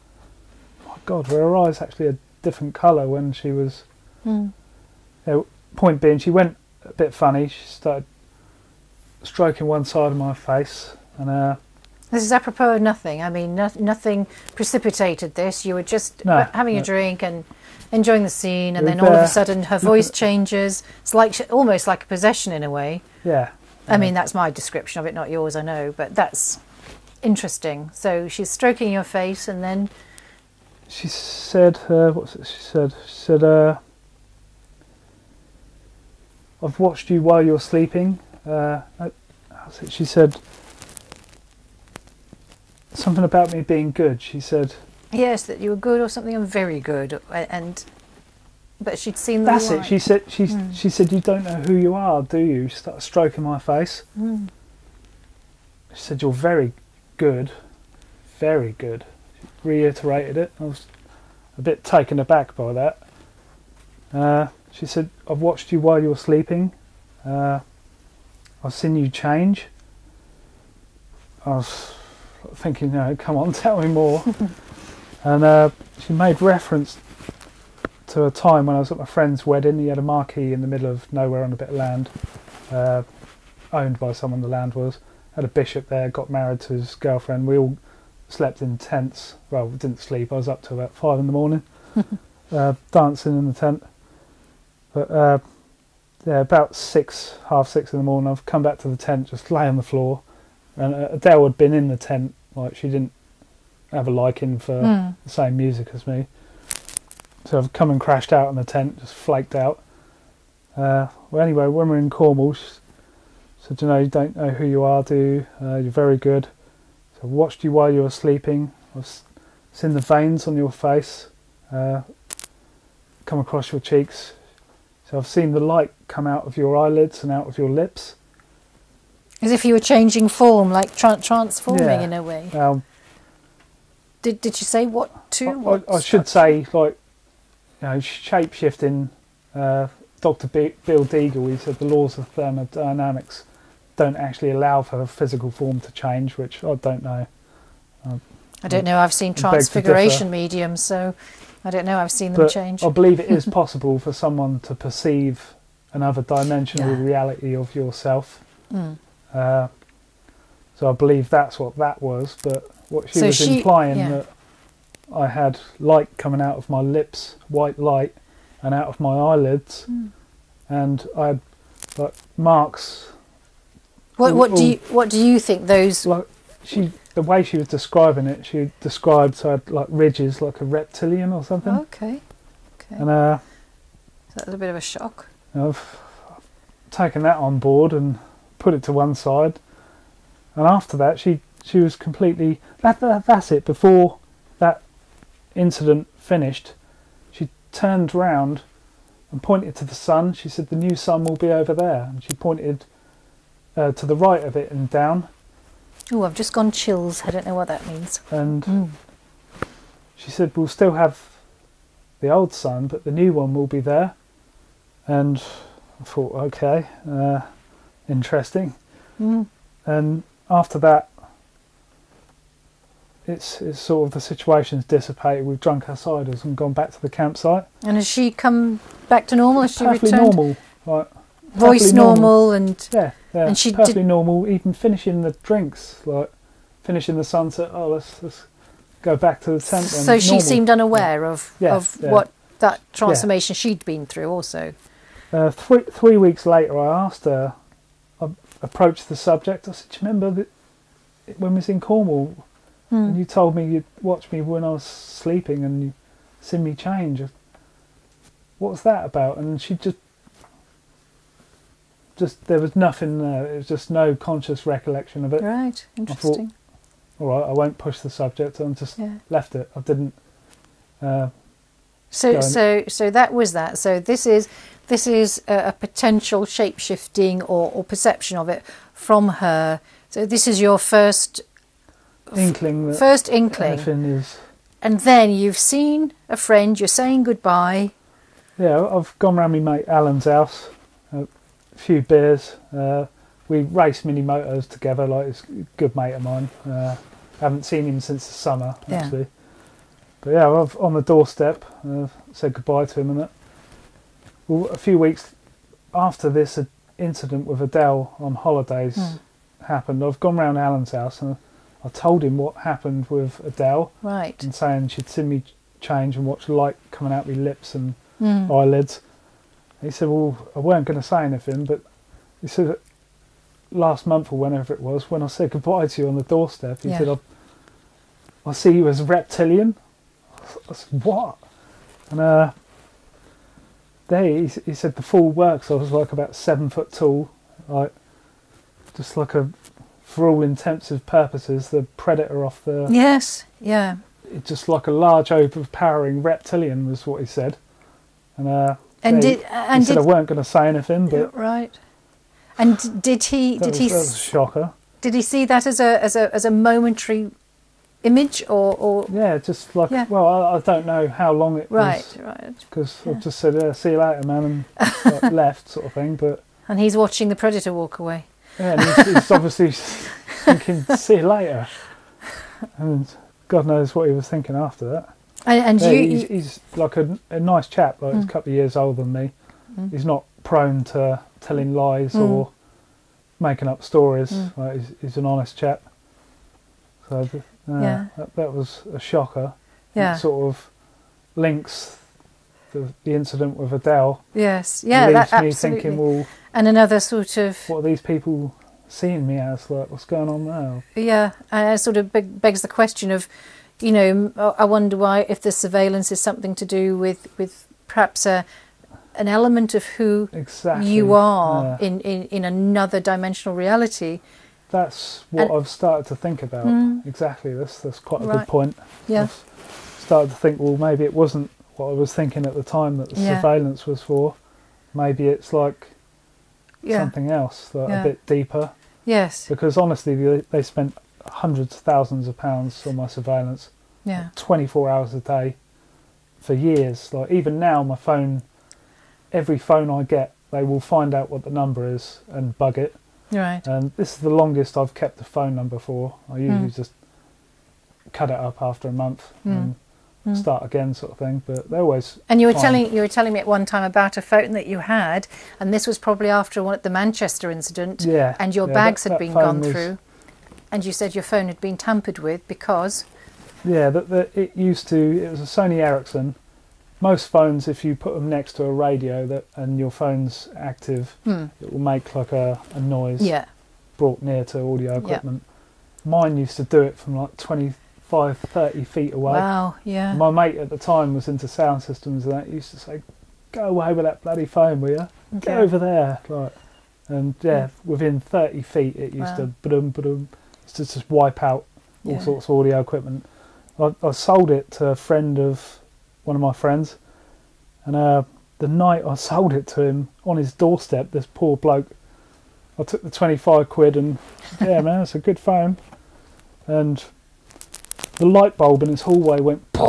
my God, were her eyes actually a different colour when she was Hmm. point being, she went a bit funny. She started stroking one side of my face, and uh, This is apropos of nothing. I mean, no, nothing precipitated this. You were just No, having a drink and enjoying the scene, and It then all of a sudden her voice changes. It's like she- almost like a possession in a way. yeah, I mean, that's my description of it, not yours, I know, but that's interesting. So she's stroking your face, and then she said, uh, "What's it?" She said, "She said, uh, I've watched you while you're sleeping." Uh? She said something about me being good. She said, yes, that you were good or something, I'm very good, and but she'd seen the "That's it." She said, "She Hmm. she said you don't know who you are, do you?" She started stroking my face. Hmm. She said, You're very good. Very good. She reiterated it. I was a bit taken aback by that. Uh, she said, I've watched you while you were sleeping. Uh, I've seen you change. I was thinking, no, come on, tell me more. and uh, she made reference to a time when I was at my friend's wedding. He had a marquee in the middle of nowhere on a bit of land, uh, owned by someone the land was had a bishop there, got married to his girlfriend. We all slept in tents. Well, didn't sleep. I was up till about five in the morning, uh, dancing in the tent. But uh, yeah, about six, half six in the morning, I've come back to the tent, just lay on the floor, and uh, Adele had been in the tent. Like she didn't have a liking for Mm. the same music as me. So I've come and crashed out in the tent, just flaked out. Uh, well, anyway, when we we're in Cornwall, she said, you know, you don't know who you are, do you? Uh, you're very good. So I watched you while you were sleeping. I've seen the veins on your face uh, come across your cheeks. So I've seen the light come out of your eyelids and out of your lips. As if you were changing form, like tra- transforming Yeah. in a way. Um, Did Did you say what to? I, what I, I should say, like, you know, shape shifting. Uh, Dr. B- Bill Deagle, he said the laws of thermodynamics don't actually allow for a physical form to change, which I don't know. I don't know. I've seen beg to differ. transfiguration mediums, so I don't know. I've seen them But change. I believe it is possible for someone to perceive another dimensional Yeah. reality of yourself. Mm. Uh, so I believe that's what that was. But what she So was she- implying yeah. that I had light coming out of my lips, white light, and out of my eyelids, Mm. and I had like marks. What all- What do you What do you think those? Like she, the way she was describing it, she described so I had like ridges, like a reptilian or something, Okay. Okay. and uh, Is that was a bit of a shock? I've taken that on board and put it to one side. And after that, she she was completely that, that that's it. Before that incident finished, she turned round and pointed to the sun. She said, "The new sun will be over there." And she pointed uh, to the right of it and down. Oh, I've just gone chills. I don't know what that means. And Mm. she said, "We'll still have the old sun, but the new one will be there." And I thought, okay, uh, interesting. Mm. and after that it's, it's sort of the situation's dissipated we've drunk our ciders and gone back to the campsite And has she come back to normal? Has she returned? normal like Voice perfectly normal, and yeah yeah And she did- perfectly normal even finishing the drinks like finishing the sunset oh let's let's go back to the tent then. so she seemed unaware of Yeah, of yeah. what that transformation she'd been through. Also, uh, three, three weeks later I asked her I approached the subject I said do you remember that when we was in Cornwall Hmm. And you told me you'd watch me when I was sleeping and you seen me change. What was that about? And she just, just there was nothing there. It was just no conscious recollection of it. right? Interesting. All right, I won't push the subject. I just Yeah. left it. I didn't. Uh, So so so that was that. So this is this is a, a potential shape shifting or, or perception of it from her. So this is your first inkling that first inkling, is. and then you've seen a friend. You're saying goodbye. Yeah, I've gone round my mate Alan's house, few beers. Uh, we race mini motors together, like he's a good mate of mine. Uh, haven't seen him since the summer, Yeah. actually. But yeah, I've on the doorstep, uh, said goodbye to him and that. Well, a few weeks after this uh, incident with Adele on holidays Hmm. happened, I've gone round Alan's house and I told him what happened with Adele Right. and saying she'd seen me change and watch light coming out of my lips and Mm. eyelids. He said, "Well, I weren't going to say anything, but he said last month or whenever it was, when I said goodbye to you on the doorstep, he Yeah. said, I, I see you as reptilian." I said, "What?" And uh, there he, he said the full works. I was like about seven foot tall, like just like a, for all intensive purposes, the predator off the Yes. Yeah. it just like a large overpowering reptilian was what he said and uh And they- did uh, he and said I weren't going to say anything but right. And did he that did was, he was shocker did he see that as a as a as a momentary image or or yeah just like Yeah. well I, I don't know how long it right was right? because Yeah. I just said yeah, see you later man and like, left sort of thing but And he's watching the predator walk away. yeah and he's, he's obviously thinking see you later and God knows what he was thinking after that And, and Yeah, you, he's, he's like a, a nice chap. Like he's a Mm. couple of years older than me. Mm. He's not prone to telling lies Mm. or making up stories. Mm. Like he's, he's an honest chap. So uh, Yeah. that, that was a shocker. Yeah. It sort of links the, the incident with Adele. Yes. Yeah. leaves That me absolutely. thinking, well, and another sort of what are these people seeing me as? Like, what's going on now? Yeah, and it sort of begs the question of, you know, I wonder why if the surveillance is something to do with with perhaps a an element of who Exactly. you are Yeah. in, in in another dimensional reality. That's what And- I've started to think about. Mm. Exactly. That's that's quite a Right. good point. Yeah, I've started to think, well, maybe it wasn't what I was thinking at the time that the Yeah. surveillance was for. Maybe it's like yeah, something else, like a bit deeper. yes, Because honestly, they, they spent hundreds of thousands of pounds on my surveillance, yeah, 24 hours a day, for years. Like even now, my phone, every phone I get, they will find out what the number is and bug it. right, And this is the longest I've kept a phone number for. I usually Mm. just cut it up after a month Mm. and Mm. start again, sort of thing. But they always And you were telling you were telling me at one time about a phone that you had, and this was probably after one the Manchester incident, yeah, and your yeah, bags that- had that been gone was- through, and you said your phone had been tampered with because Yeah, that that it used to. It was a Sony Ericsson. Most phones, if you put them next to a radio that and your phone's active, hmm, it will make like a, a noise yeah, brought near to audio equipment. Mine used to do it from like 25, 30 feet away. wow, yeah, My mate at the time was into sound systems and that used to say, "Go away with that bloody phone, will you? Get Okay. over there!" Like, and yeah, within thirty feet, it used Wow. to boom, boom, to just wipe out all Yeah. sorts of audio equipment. I, I sold it to a friend of one of my friends, and uh, the night I sold it to him on his doorstep, this poor bloke, I took the twenty-five quid and yeah, man, it's a good phone, and the light bulb in his hallway went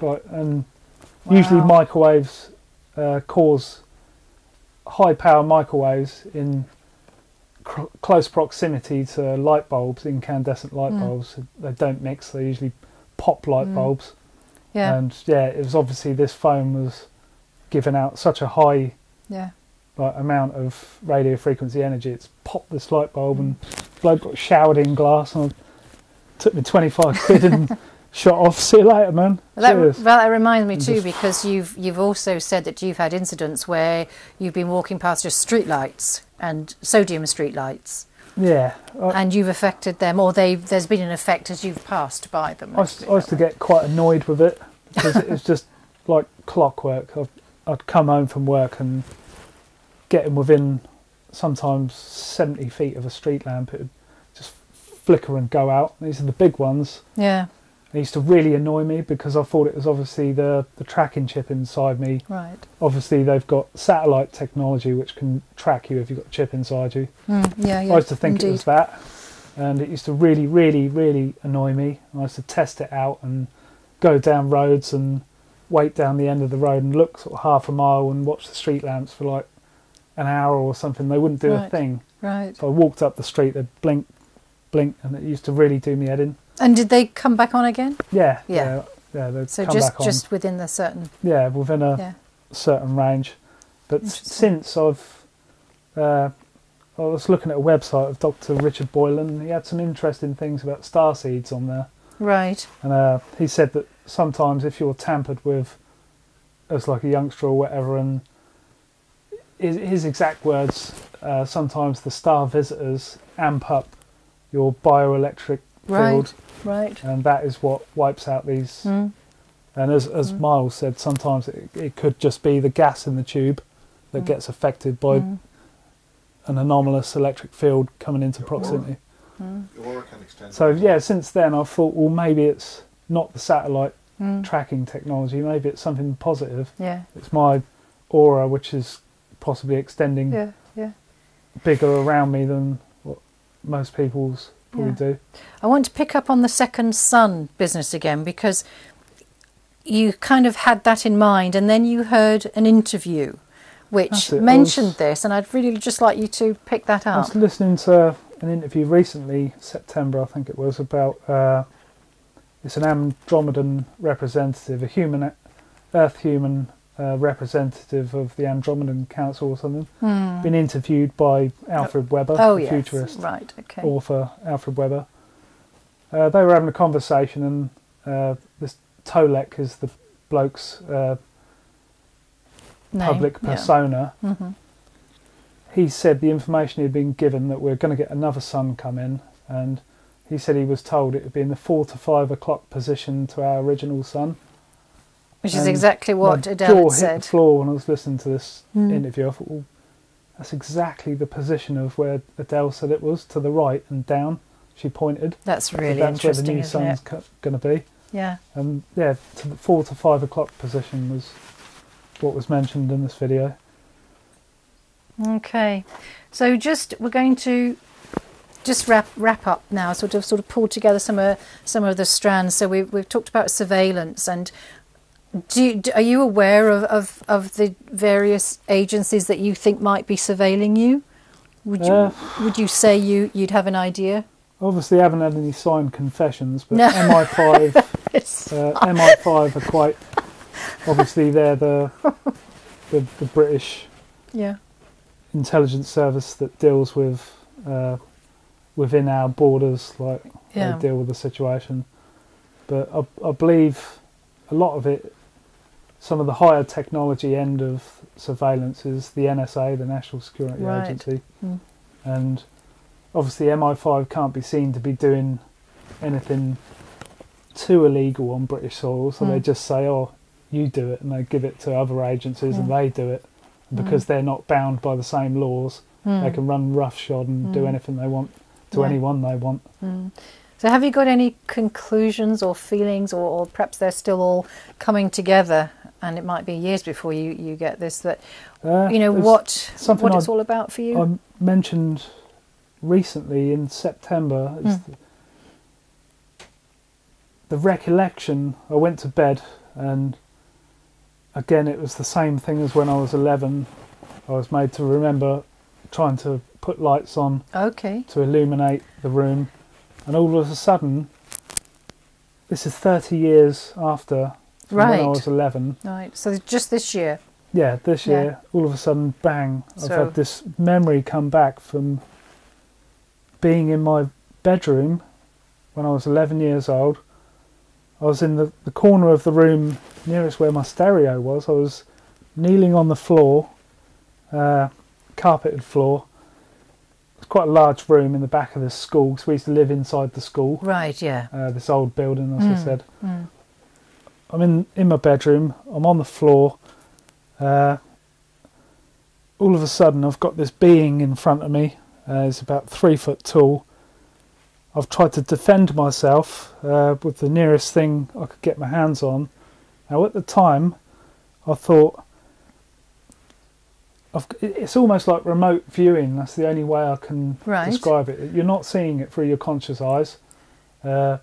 like, and usually microwaves uh, cause high power microwaves in cr- close proximity to light bulbs, incandescent light Mm. bulbs. They don't mix; they usually pop light Mm. bulbs. yeah, And yeah, it was obviously this phone was giving out such a high yeah, like, amount of radio frequency energy. It's popped this light bulb, and bloke got showered in glass, and took me twenty five quid and shot off. See you later, man. Well, that, well, that reminds me too because you've you've also said that you've had incidents where you've been walking past just street lights and sodium street lights, Yeah, I, and you've affected them, or they there's been an effect as you've passed by them. I used, I used to get quite annoyed with it because it was just like clockwork. I'd, I'd come home from work and get getting within sometimes 70 feet of a street lamp, it would just flicker and go out. These are the big ones. Yeah, They used to really annoy me because I thought it was obviously the, the tracking chip inside me. right. Obviously, they've got satellite technology which can track you if you've got a chip inside you. Mm, yeah, yeah. I used to think indeed. it was that, and it used to really, really, really annoy me. I used to test it out and go down roads and wait down the end of the road and look sort of half a mile and watch the street lamps for like an hour or something. They wouldn't do a thing. Right. So I walked up the street, they'd blink, blink, and it used to really do me head in. And did they come back on again? Yeah, Yeah. yeah, yeah. So come just back on. just within the certain. yeah, within a Yeah. certain range. But since I've, uh, I was looking at a website of Dr. Richard Boylan. He had some interesting things about star seeds on there, Right. and uh, he said that sometimes if you're tampered with, as like a youngster or whatever, and his, his exact words, uh, sometimes the star visitors amp up your bioelectric Right. field, Right. and that is what wipes out these Mm. and as as Mm. Miles said, sometimes it, it could just be the gas in the tube that Mm. gets affected by Mm. an anomalous electric field coming into Your proximity. Mm. Aura can extend. So yeah, since then I thought, well, maybe it's not the satellite Mm. tracking technology. Maybe it's something positive. Yeah. It's my aura, which is possibly extending Yeah. Yeah. bigger around me than what most people's probably Yeah. do. I want to pick up on the second son business again because you kind of had that in mind, and then you heard an interview which That's it, I mentioned was- this, and I'd really just like you to pick that up. I was listening to an interview recently, September, I think it was, about uh, it's an Andromedan representative, a human, Earth human uh, representative of the Andromedan Council or something, Hmm. been interviewed by Alfred Webre, Oh the yes, futurist right, okay. author Alfred Webre, uh, they were having a conversation, and uh, this Tolec is the bloke's uh, public yeah. persona. hmm He said the information he had been given that we're going to get another sun come in, and he said he was told it would be in the four to five o'clock position to our original sun. Which is And exactly what My Adele jaw hit said. the floor when I was listening to this Mm. interview. I thought, well, that's exactly the position of where Adele said it was to the right and down. She pointed. That's really that's where the new sun's going to be. Yeah. And yeah, to the four to five o'clock position was what was mentioned in this video. Okay, so just we're going to just wrap wrap up now. Sort of sort of pull together some of some of the strands. So we've we've talked about surveillance and. Do, you, are you aware of, of, of the various agencies that you think might be surveilling you? Would you Uh, would you say you you'd have an idea? Obviously, I haven't had any signed confessions, but No. MI5, uh, MI5 are quite obviously they're the, the the British yeah. intelligence service that deals with uh, within our borders, like Yeah. they deal with the situation. But I, I believe a lot of it, some of the higher technology end of surveillance is the NSA, the National Security Right. Agency, Mm. and obviously MI5 can't be seen to be doing anything too illegal on British soil, so they Mm. just say, "Oh, you do it," and they give it to other agencies, and Mm. they do it. Because they're not bound by the same laws, they Mm. can run roughshod and do Mm. anything they want to Yeah. anyone they want. Mm. So, have you got any conclusions or feelings, or, or perhaps they're still all coming together, and it might be years before you, you get this? That Uh, you know what something what it's I- all about for you. I mentioned recently in September Mm. the, the recollection. I went to bed and again it was the same thing as when I was 11. I was made to remember trying to put lights on okay. to illuminate the room, and all of a sudden, this is 30 years after from when I Right. was 11. Right. So just this year. Yeah, this Yeah. year, all of a sudden, bang! I've So- had this memory come back from being in my bedroom when I was 11 years old. I was in the, the corner of the room nearest where my stereo was. I was kneeling on the floor, uh, carpeted floor. It's quite a large room in the back of the school because we used to live inside the school, Right. Yeah. uh, this old building, as I Mm. said. Mm. I'm in in my bedroom. I'm on the floor. Uh, all of a sudden, I've got this being in front of me. Uh, it's about three foot tall. I've tried to defend myself uh, with the nearest thing I could get my hands on. Now, at the time, I thought I've, it's almost like remote viewing. That's the only way I can Right. describe it. You're not seeing it through your conscious eyes. Uh,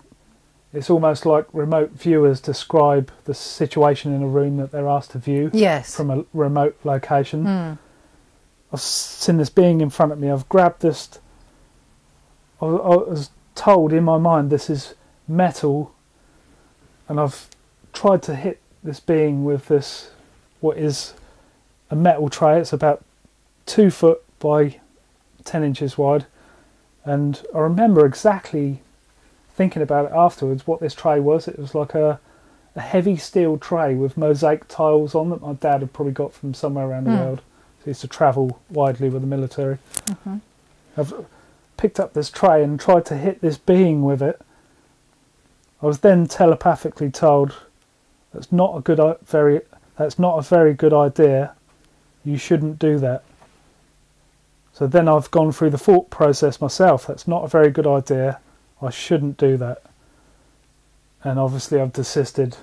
it's almost like remote viewers describe the situation in a room that they're asked to view Yes. from a remote location. Mm. I've seen this being in front of me. I've grabbed this. I was- I was told in my mind this is metal, and I've tried to hit this being with this, what is a metal tray. It's about two foot by ten inches wide, and I remember exactly thinking about it afterwards. What this tray was? It was like a a heavy steel tray with mosaic tiles on that my dad had probably got from somewhere around the Hmm. world. So he used to travel widely with the military. Mhm. I've picked up this tray and tried to hit this being with it. I was then telepathically told that's not a good very that's not a very good idea. You shouldn't do that. So then I've gone through the thought process myself. That's not a very good idea. I shouldn't do that. And obviously I've desisted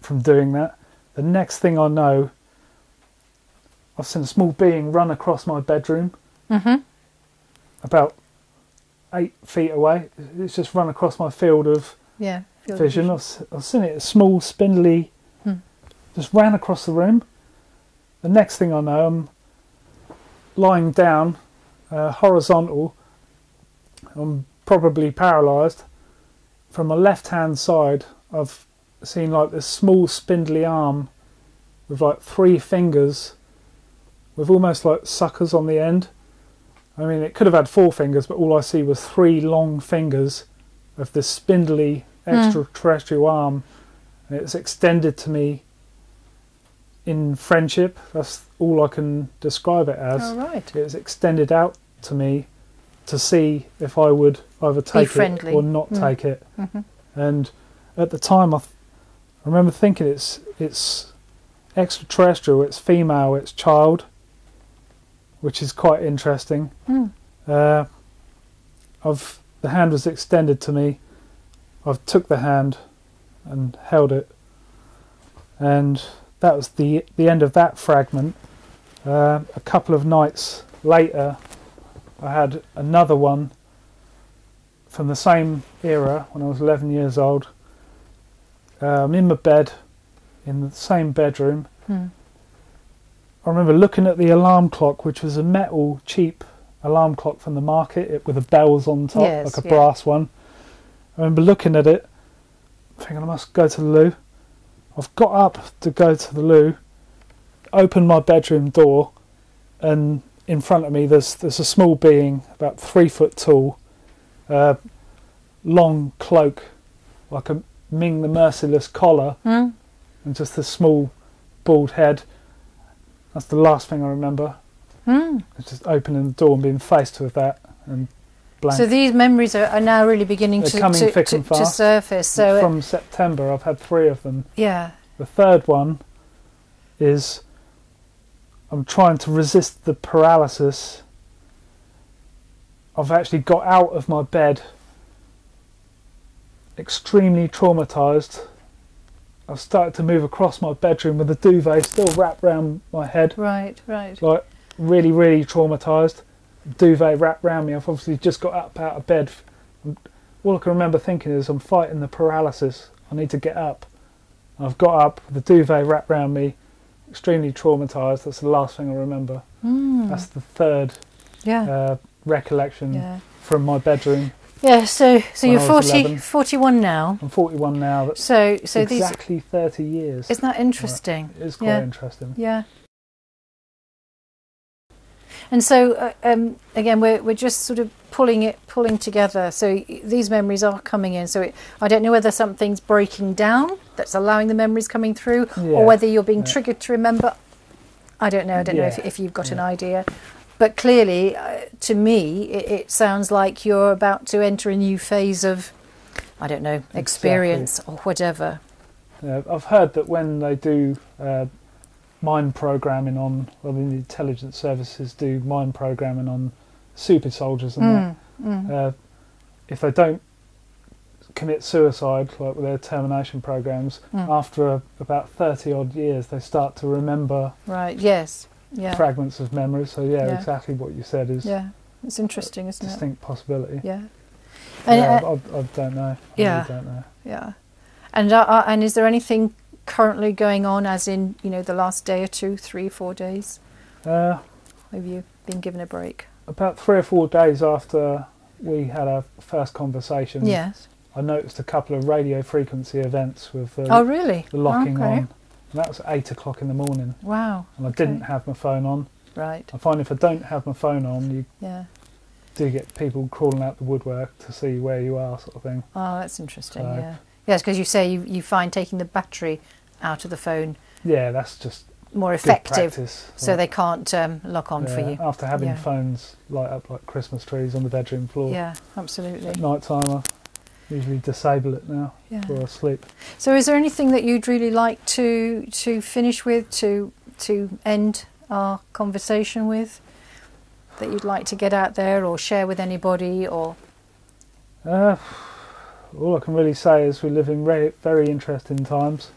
from doing that. The next thing I know, I've seen a small being run across my bedroom Mhm. about eight feet away. It's just run across my field of Yeah. Field vision. I've, s- I've seen it, a small, spindly, Hmm. just ran across the room. The next thing I know, I'm lying down, uh, horizontal. I'm probably paralysed. From my left hand side, I've seen like this small, spindly arm with like three fingers with almost like suckers on the end. I mean, it could have had four fingers, but all I see was three long fingers of this spindly hmm. extraterrestrial arm, and it's extended to me in friendship. That's all I can describe it as. All right. It's extended out to me to see if I would either take it or not Mm. take it. Mhm. And at the time, I, th- I remember thinking it's it's extraterrestrial, it's female, it's child, which is quite interesting. Mm. Uh, I've the hand was extended to me. I've took the hand and held it, and that was the the end of that fragment. Uh, a couple of nights later, I had another one from the same era when I was 11 years old. Uh, I'm in my bed in the same bedroom. Mm. I remember looking at the alarm clock, which was a metal, cheap alarm clock from the market it, with the bells on top, Yes, like a yeah. brass one. I remember looking at it, thinking I must go to the loo. I've got up to go to the loo, opened my bedroom door, and in front of me there's there's a small being about three foot tall, uh, long cloak, like a Ming the Merciless collar, Mm. and just a small bald head. That's the last thing I remember. Mm. It's just opening the door and being faced with that and blank. So these memories are, are now really beginning They're to, coming to, thick to, and to fast. surface. So it- From September, I've had three of them. yeah, The third one is I'm trying to resist the paralysis. I've actually got out of my bed extremely traumatized. I've started to move across my bedroom with the duvet still wrapped around my head. right, right. like really, really traumatized. Duvet wrapped around me. I've obviously just got up out of bed. All I can remember thinking is I'm fighting the paralysis. I need to get up. I've got up, with the duvet wrapped around me, extremely traumatized. That's the last thing I remember. Mm. That's the third yeah, uh, recollection yeah. from my bedroom. Yeah, so so you're I 40, 41 now. I'm 41 now. That's So so these exactly 30 years. isn't that interesting? It is quite yeah. interesting. Yeah. And so uh, um, again, we're we're just sort of pulling it pulling together. So these memories are coming in. So it, I don't know whether something's breaking down that's allowing the memories coming through, Yeah. or whether you're being Yeah. triggered to remember. I don't know. I don't know if if you've got an idea. But clearly, uh, to me, it, it sounds like you're about to enter a new phase of, I don't know, experience or whatever. Yeah, I've heard that when they do uh, mind programming on, well, the intelligence services do mind programming on super soldiers and Mm, mm. uh, if they don't commit suicide, like with their termination programs, Mm. after a, about 30 odd years, they start to remember Right. Yes. Yeah. fragments of memory. So, yeah, Yeah. exactly what you said is Yeah. It's interesting, a isn't it? distinct possibility. Yeah. And, yeah, uh, I, I don't know. I yeah. really don't know. yeah. And uh, uh, and is there anything currently going on, as in you know the last day or two, three, four days? Uh, Have you been given a break? about three or four days after we had our first conversation, Yes. I noticed a couple of radio frequency events with the, Oh, really? the locking okay. on. And that was at eight o'clock in the morning, Wow. and I Okay. didn't have my phone on. Right. I find if I don't have my phone on, you Yeah. do get people crawling out the woodwork to see where you are, sort of thing. Oh, that's interesting. So- yeah. Yes, because you say you, you find taking the battery out of the phone Yeah, that's just more effective, practice. so Like, they can't um, lock on for you. After having Yeah. phones light up like Christmas trees on the bedroom floor Yeah, absolutely. at night time, I usually disable it now Yeah. before I sleep. So, is there anything that you'd really like to to finish with to to end our conversation with that you'd like to get out there or share with anybody or Uh, all I can really say is we live in very, very interesting times,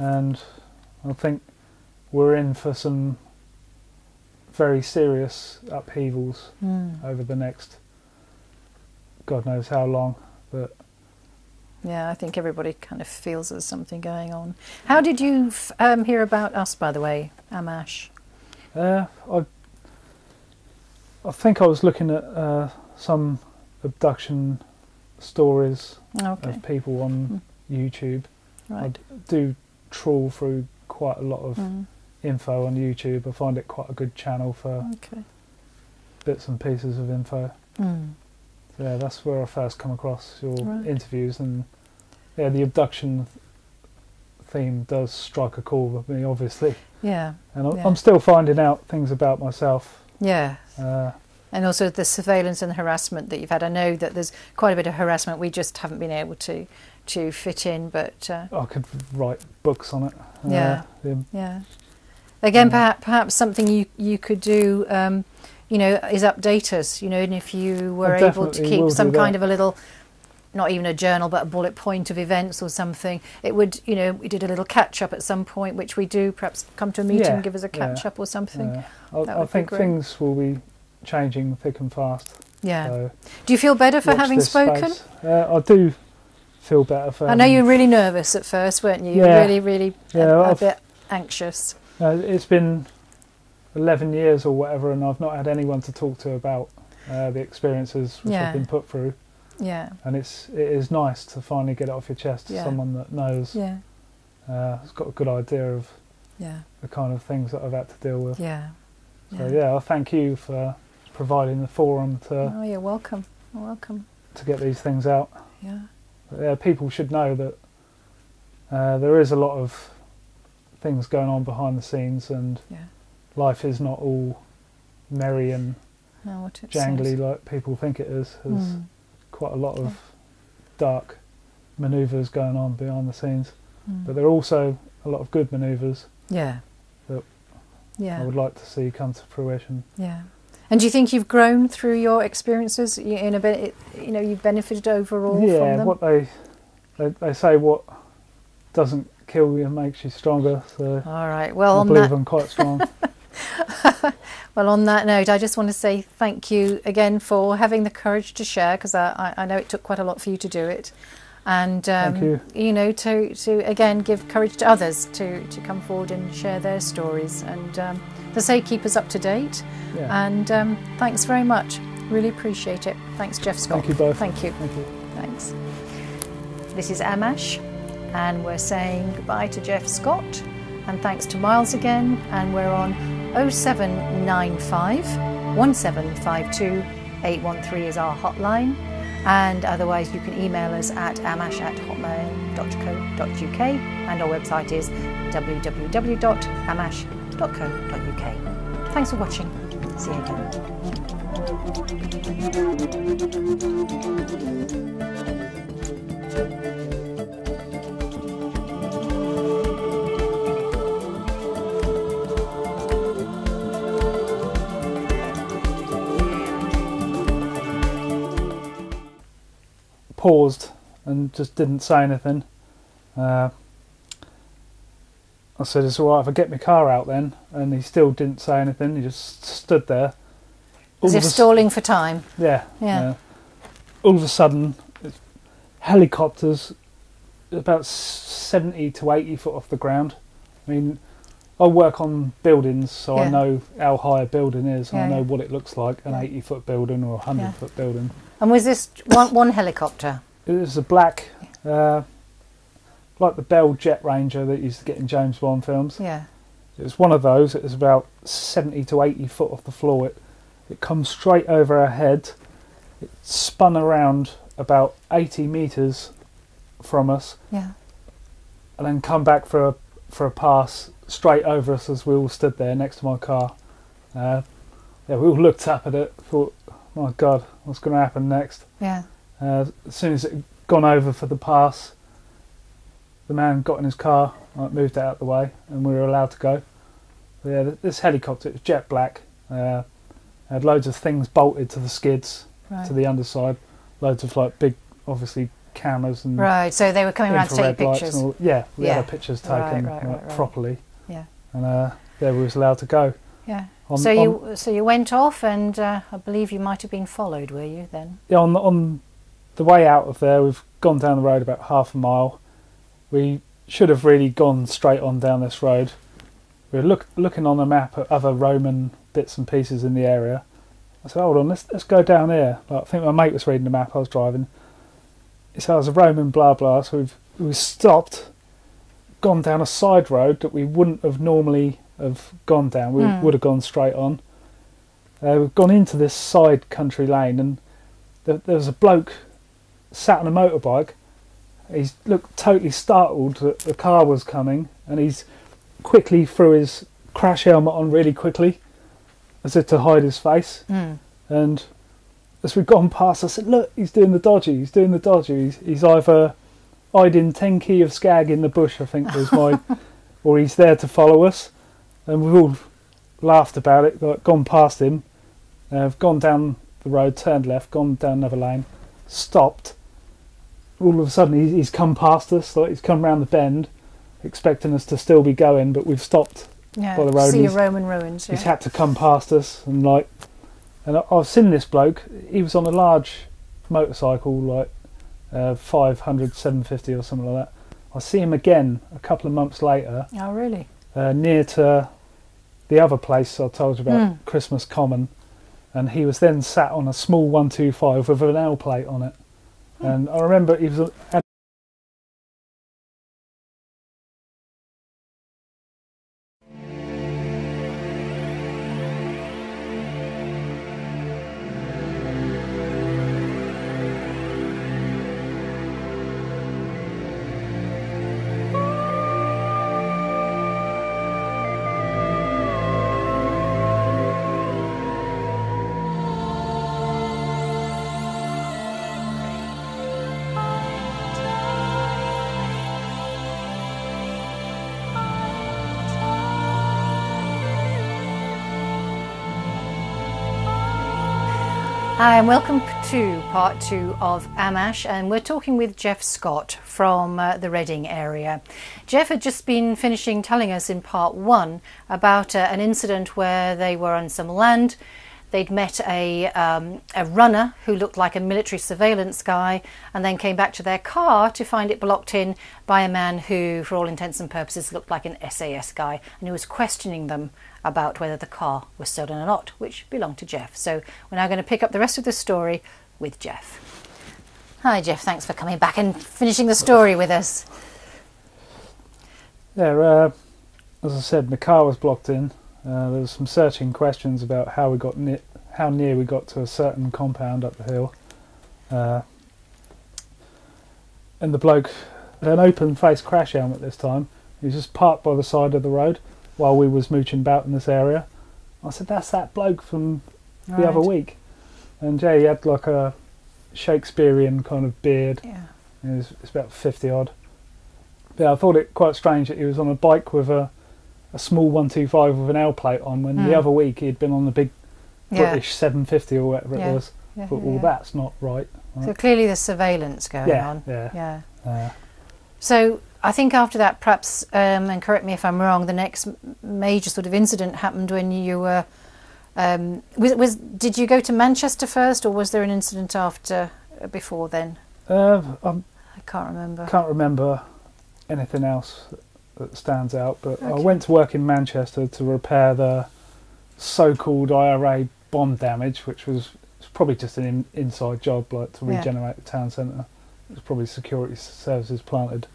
and I think we're in for some very serious upheavals over the next God knows how long. But yeah, I think everybody kind of feels there's something going on. How did you f- um, hear about us, by the way, Ammach? uh, I, I think I was looking at uh, some abduction stories Okay, of people on YouTube. right. Do trawl through quite a lot of Mm, info on YouTube. I find it quite a good channel for okay. bits and pieces of info. Mm. yeah, that's where I first come across your Right. interviews, and yeah, the abduction theme does strike a chord with me, obviously. Yeah, And I'm, Yeah. I'm still finding out things about myself. yeah. Uh, And also the surveillance and harassment that you've had. I know that there's quite a bit of harassment. We just haven't been able to to fit in, but uh, I could write books on it. Uh, Yeah. the- yeah. Again, Yeah. perhaps, perhaps something you you could do, um, you know, is update us. You know, and if you were I able to keep some kind of a little, not even a journal, but a bullet point of events or something, it would, you know, we did a little catch up at some point, which we do. Perhaps come to a meeting, Yeah, give us a catch up or something. I think things will be changing thick and fast. Yeah. So Do you feel better for having spoken? Uh, I do feel better for. I know you were really nervous at first, weren't you? You Yeah. were really, really Yeah, a, a bit anxious. Uh, it's been 11 years or whatever, and I've not had anyone to talk to about uh, the experiences which Yeah. I've been put through. Yeah, And it's it is nice to finally get it off your chest to Yeah. someone that knows, yeah, uh, has got a good idea of yeah, the kind of things that I've had to deal with. yeah. So yeah, I thank you for providing the forum to Oh, you're welcome. You're welcome. to get these things out. Yeah, But, yeah, people should know that uh, there is a lot of things going on behind the scenes, and yeah. life is not all merry and what it jangly says. like people think it is. There's Mm, quite a lot of dark manoeuvres going on behind the scenes, mm. but there are also a lot of good manoeuvres yeah, that I would like to see come to fruition. yeah. And do you think you've grown through your experiences? You- In a bit, you know, you've benefited overall yeah, from them. what they, they they say what doesn't kill you makes you stronger. So All right. Well, I on believe that, I'm quite strong. well, on that note, I just want to say thank you again for having the courage to share, because I I know it took quite a lot for you to do it, and um, Thank you. know to to again give courage to others to to come forward and share their stories, and um, to say keep us up to date. Yeah. And um, thanks very much. Really appreciate it. Thanks, Jeff Scott. Thank you both. Thank you. Thank you. Thanks. This is Ammach, and we're saying goodbye to Jeff Scott, and thanks to Miles again. And we're on 0795 1752 813 is our hotline. And otherwise, you can email us at ammach at hotmail.co.uk, and our website is www.ammach.co.uk. Thanks for watching. See you again. Paused and just didn't say anything. Uh, I said, "It's all right if I get my car out then," and he still didn't say anything. He just stood there. As All if a s- stalling for time. Yeah. Yeah. All of a sudden, it's helicopters about 70 to 80 foot off the ground. I mean, I work on buildings, so I know how high a building is. Yeah, I know yeah. what it looks like an Yeah. 80 foot building or a 100 Yeah. foot building. And was this one, one helicopter? It was a black, uh, like the Bell Jet Ranger that you used to get in James Bond films. Yeah. It was one of those. It was about 70 to 80 foot off the floor. It, it comes straight over our head. It spun around about 80 metres from us Yeah. and then come back for a, for a pass straight over us as we all stood there next to my car. Uh, yeah, we all looked up at it, thought, my God, what's going to happen next? Yeah. Uh, as soon as it gone over for the pass, the man got in his car, like, moved it out of the way, and we were allowed to go. But yeah, this helicopter it was jet black. Uh, had loads of things bolted to the skids, Right. to the underside. Loads of like big, obviously cameras and right. So they were coming around to take pictures. all. Yeah, we Yeah. had our pictures taken right, like, right, right. properly, Yeah. and uh, yeah, we was allowed to go. Yeah. On, so on- you so you went off, and uh, I believe you might have been followed, were you then? yeah, on the, on the way out of there, we've gone down the road about half a mile. We should have really gone straight on down this road. We were look, looking on the map at other Roman bits and pieces in the area. I said, "Hold on, let's let's go down here." Like, I think my mate was reading the map. I was driving. He said, "I was a Roman blah blah." So we've we stopped, gone down a side road that we wouldn't have normally have gone down. We Hmm. would have gone straight on. Uh, we've gone into this side country lane and there, there was a bloke sat on a motorbike. He's looked totally startled that the car was coming, and he's quickly threw his crash helmet on really quickly, as if to hide his face. Mm. And as we've gone past, I said, "Look, he's doing the dodgy. He's doing the dodgy. He's, he's either hiding ten key of skag in the bush, I think was my, or he's there to follow us." And we've all laughed about it. Like, gone past him, uh, gone down the road, turned left, gone down another lane, stopped. All of a sudden, he's, he's come past us. Like he's come round the bend, expecting us to still be going, but we've stopped Yeah. By the road, See he's- Roman ruins. Yeah. He's had to come past us and like, and I- I've seen this bloke. He was on a large motorcycle, like uh, 500, 750 or something like that. I see him again a couple of months later, oh, really? Uh, near to the other place I told you about, Mm. Christmas Common, and he was then sat on a small one two five with an L plate on it. And I remember he was had Hi, and welcome to part two of Ammach, and we're talking with Jeff Scott from uh, the Reading area. Jeff had just been finishing telling us in part one about uh, an incident where they were on some land. They'd met a, um, a runner who looked like a military surveillance guy, and then came back to their car to find it blocked in by a man who, for all intents and purposes, looked like an SAS guy, and who was questioning them about whether the car was stolen or not, which belonged to Jeff. So we're now going to pick up the rest of the story with Jeff. Hi, Jeff. Thanks for coming back and finishing the story with us. Yeah, uh, as I said, the car was blocked in. Uh, there was some searching questions about how we got ne- how near we got to a certain compound up the hill. Uh, and the bloke had an open face crash helmet this time. He was just parked by the side of the road while we was mooching about in this area. I said, "That's that bloke from the other week." And yeah, he had like a Shakespearean kind of beard. Yeah. He was, it's about 50 odd. But yeah, I thought it quite strange that he was on a bike with a, a small 125 with an L plate on when Hmm. the other week he'd been on the big Yeah. British 750 or whatever Yeah. it was. Yeah, But yeah. that's not right. So clearly there's surveillance going Yeah, on. yeah. Yeah. Uh, So I think after that, perhaps, um, and correct me if I'm wrong, the next major sort of incident happened when you were. Um, was, was did you go to Manchester first, or was there an incident after uh, before then? uh, I I can't remember. can't remember anything else that stands out, but I went to work in Manchester to repair the so-called IRA bomb damage, which was it's probably just an in, inside job, like to Yeah. regenerate the town centre. It was probably security services planted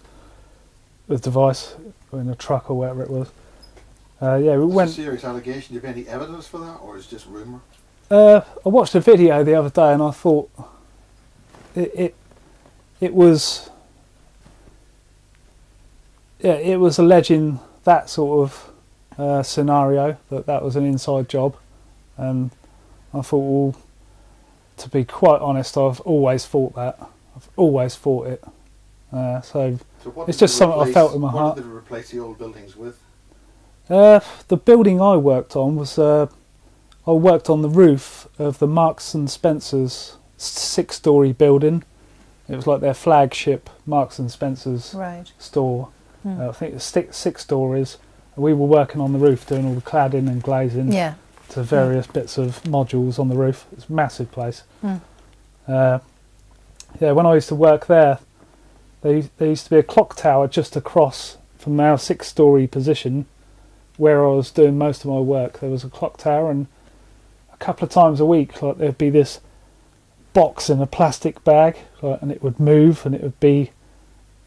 the device in a truck or whatever it was. Uh, yeah, we It's went. a serious allegation. Do you have any evidence for that, or is it just rumour? Uh, I watched a video the other day and I thought it it, it was yeah it was alleging that sort of uh, scenario that that was an inside job, and I thought well to be quite honest I've always thought that I've always thought it. Uh, so So what It's just they something I felt in my what heart. did they replace the old buildings with? Uh, the building I worked on was uh, I worked on the roof of the Marks and Spencers six-story building. It was like their flagship Marks and Spencers Right. store. Hmm. Uh, I think it was six, six stories. We were working on the roof, doing all the cladding and glazing Yeah. to various bits of modules on the roof. It's a massive place. Hmm. Uh, yeah, when I used to work there, there, there used to be a clock tower just across from our six-story position where I was doing most of my work. There was a clock tower, and a couple of times a week, like there'd be this box in a plastic bag, like, and it would move, and it would be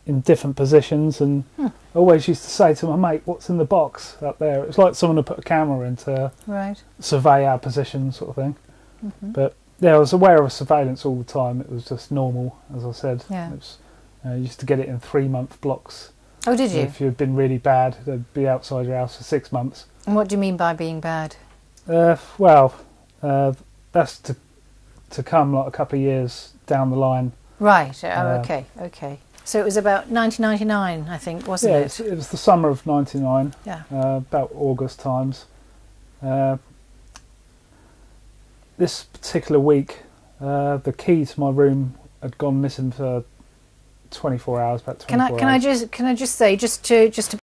in different positions. And Hmm. I always used to say to my mate, "What's in the box up there?" It's like someone had put a camera in to Right. survey our position, sort of thing. Mhm. But yeah, I was aware of surveillance all the time. It was just normal, as I said. Yeah. It was, uh, you used to get it in three month blocks. Oh, did you? If you'd been really bad, they'd be outside your house for six months. And what do you mean by being bad? Uh, well, uh, that's to to come like a couple of years down the line. Right. Oh, Uh, okay. Okay. So it was about 1999, I think, wasn't yeah, it? it's- it was the summer of '99, Yeah. uh, about August times. Uh, this particular week, uh, the key to my room had gone missing for 24 hours. About 24 Can I can I just can I just say just to just to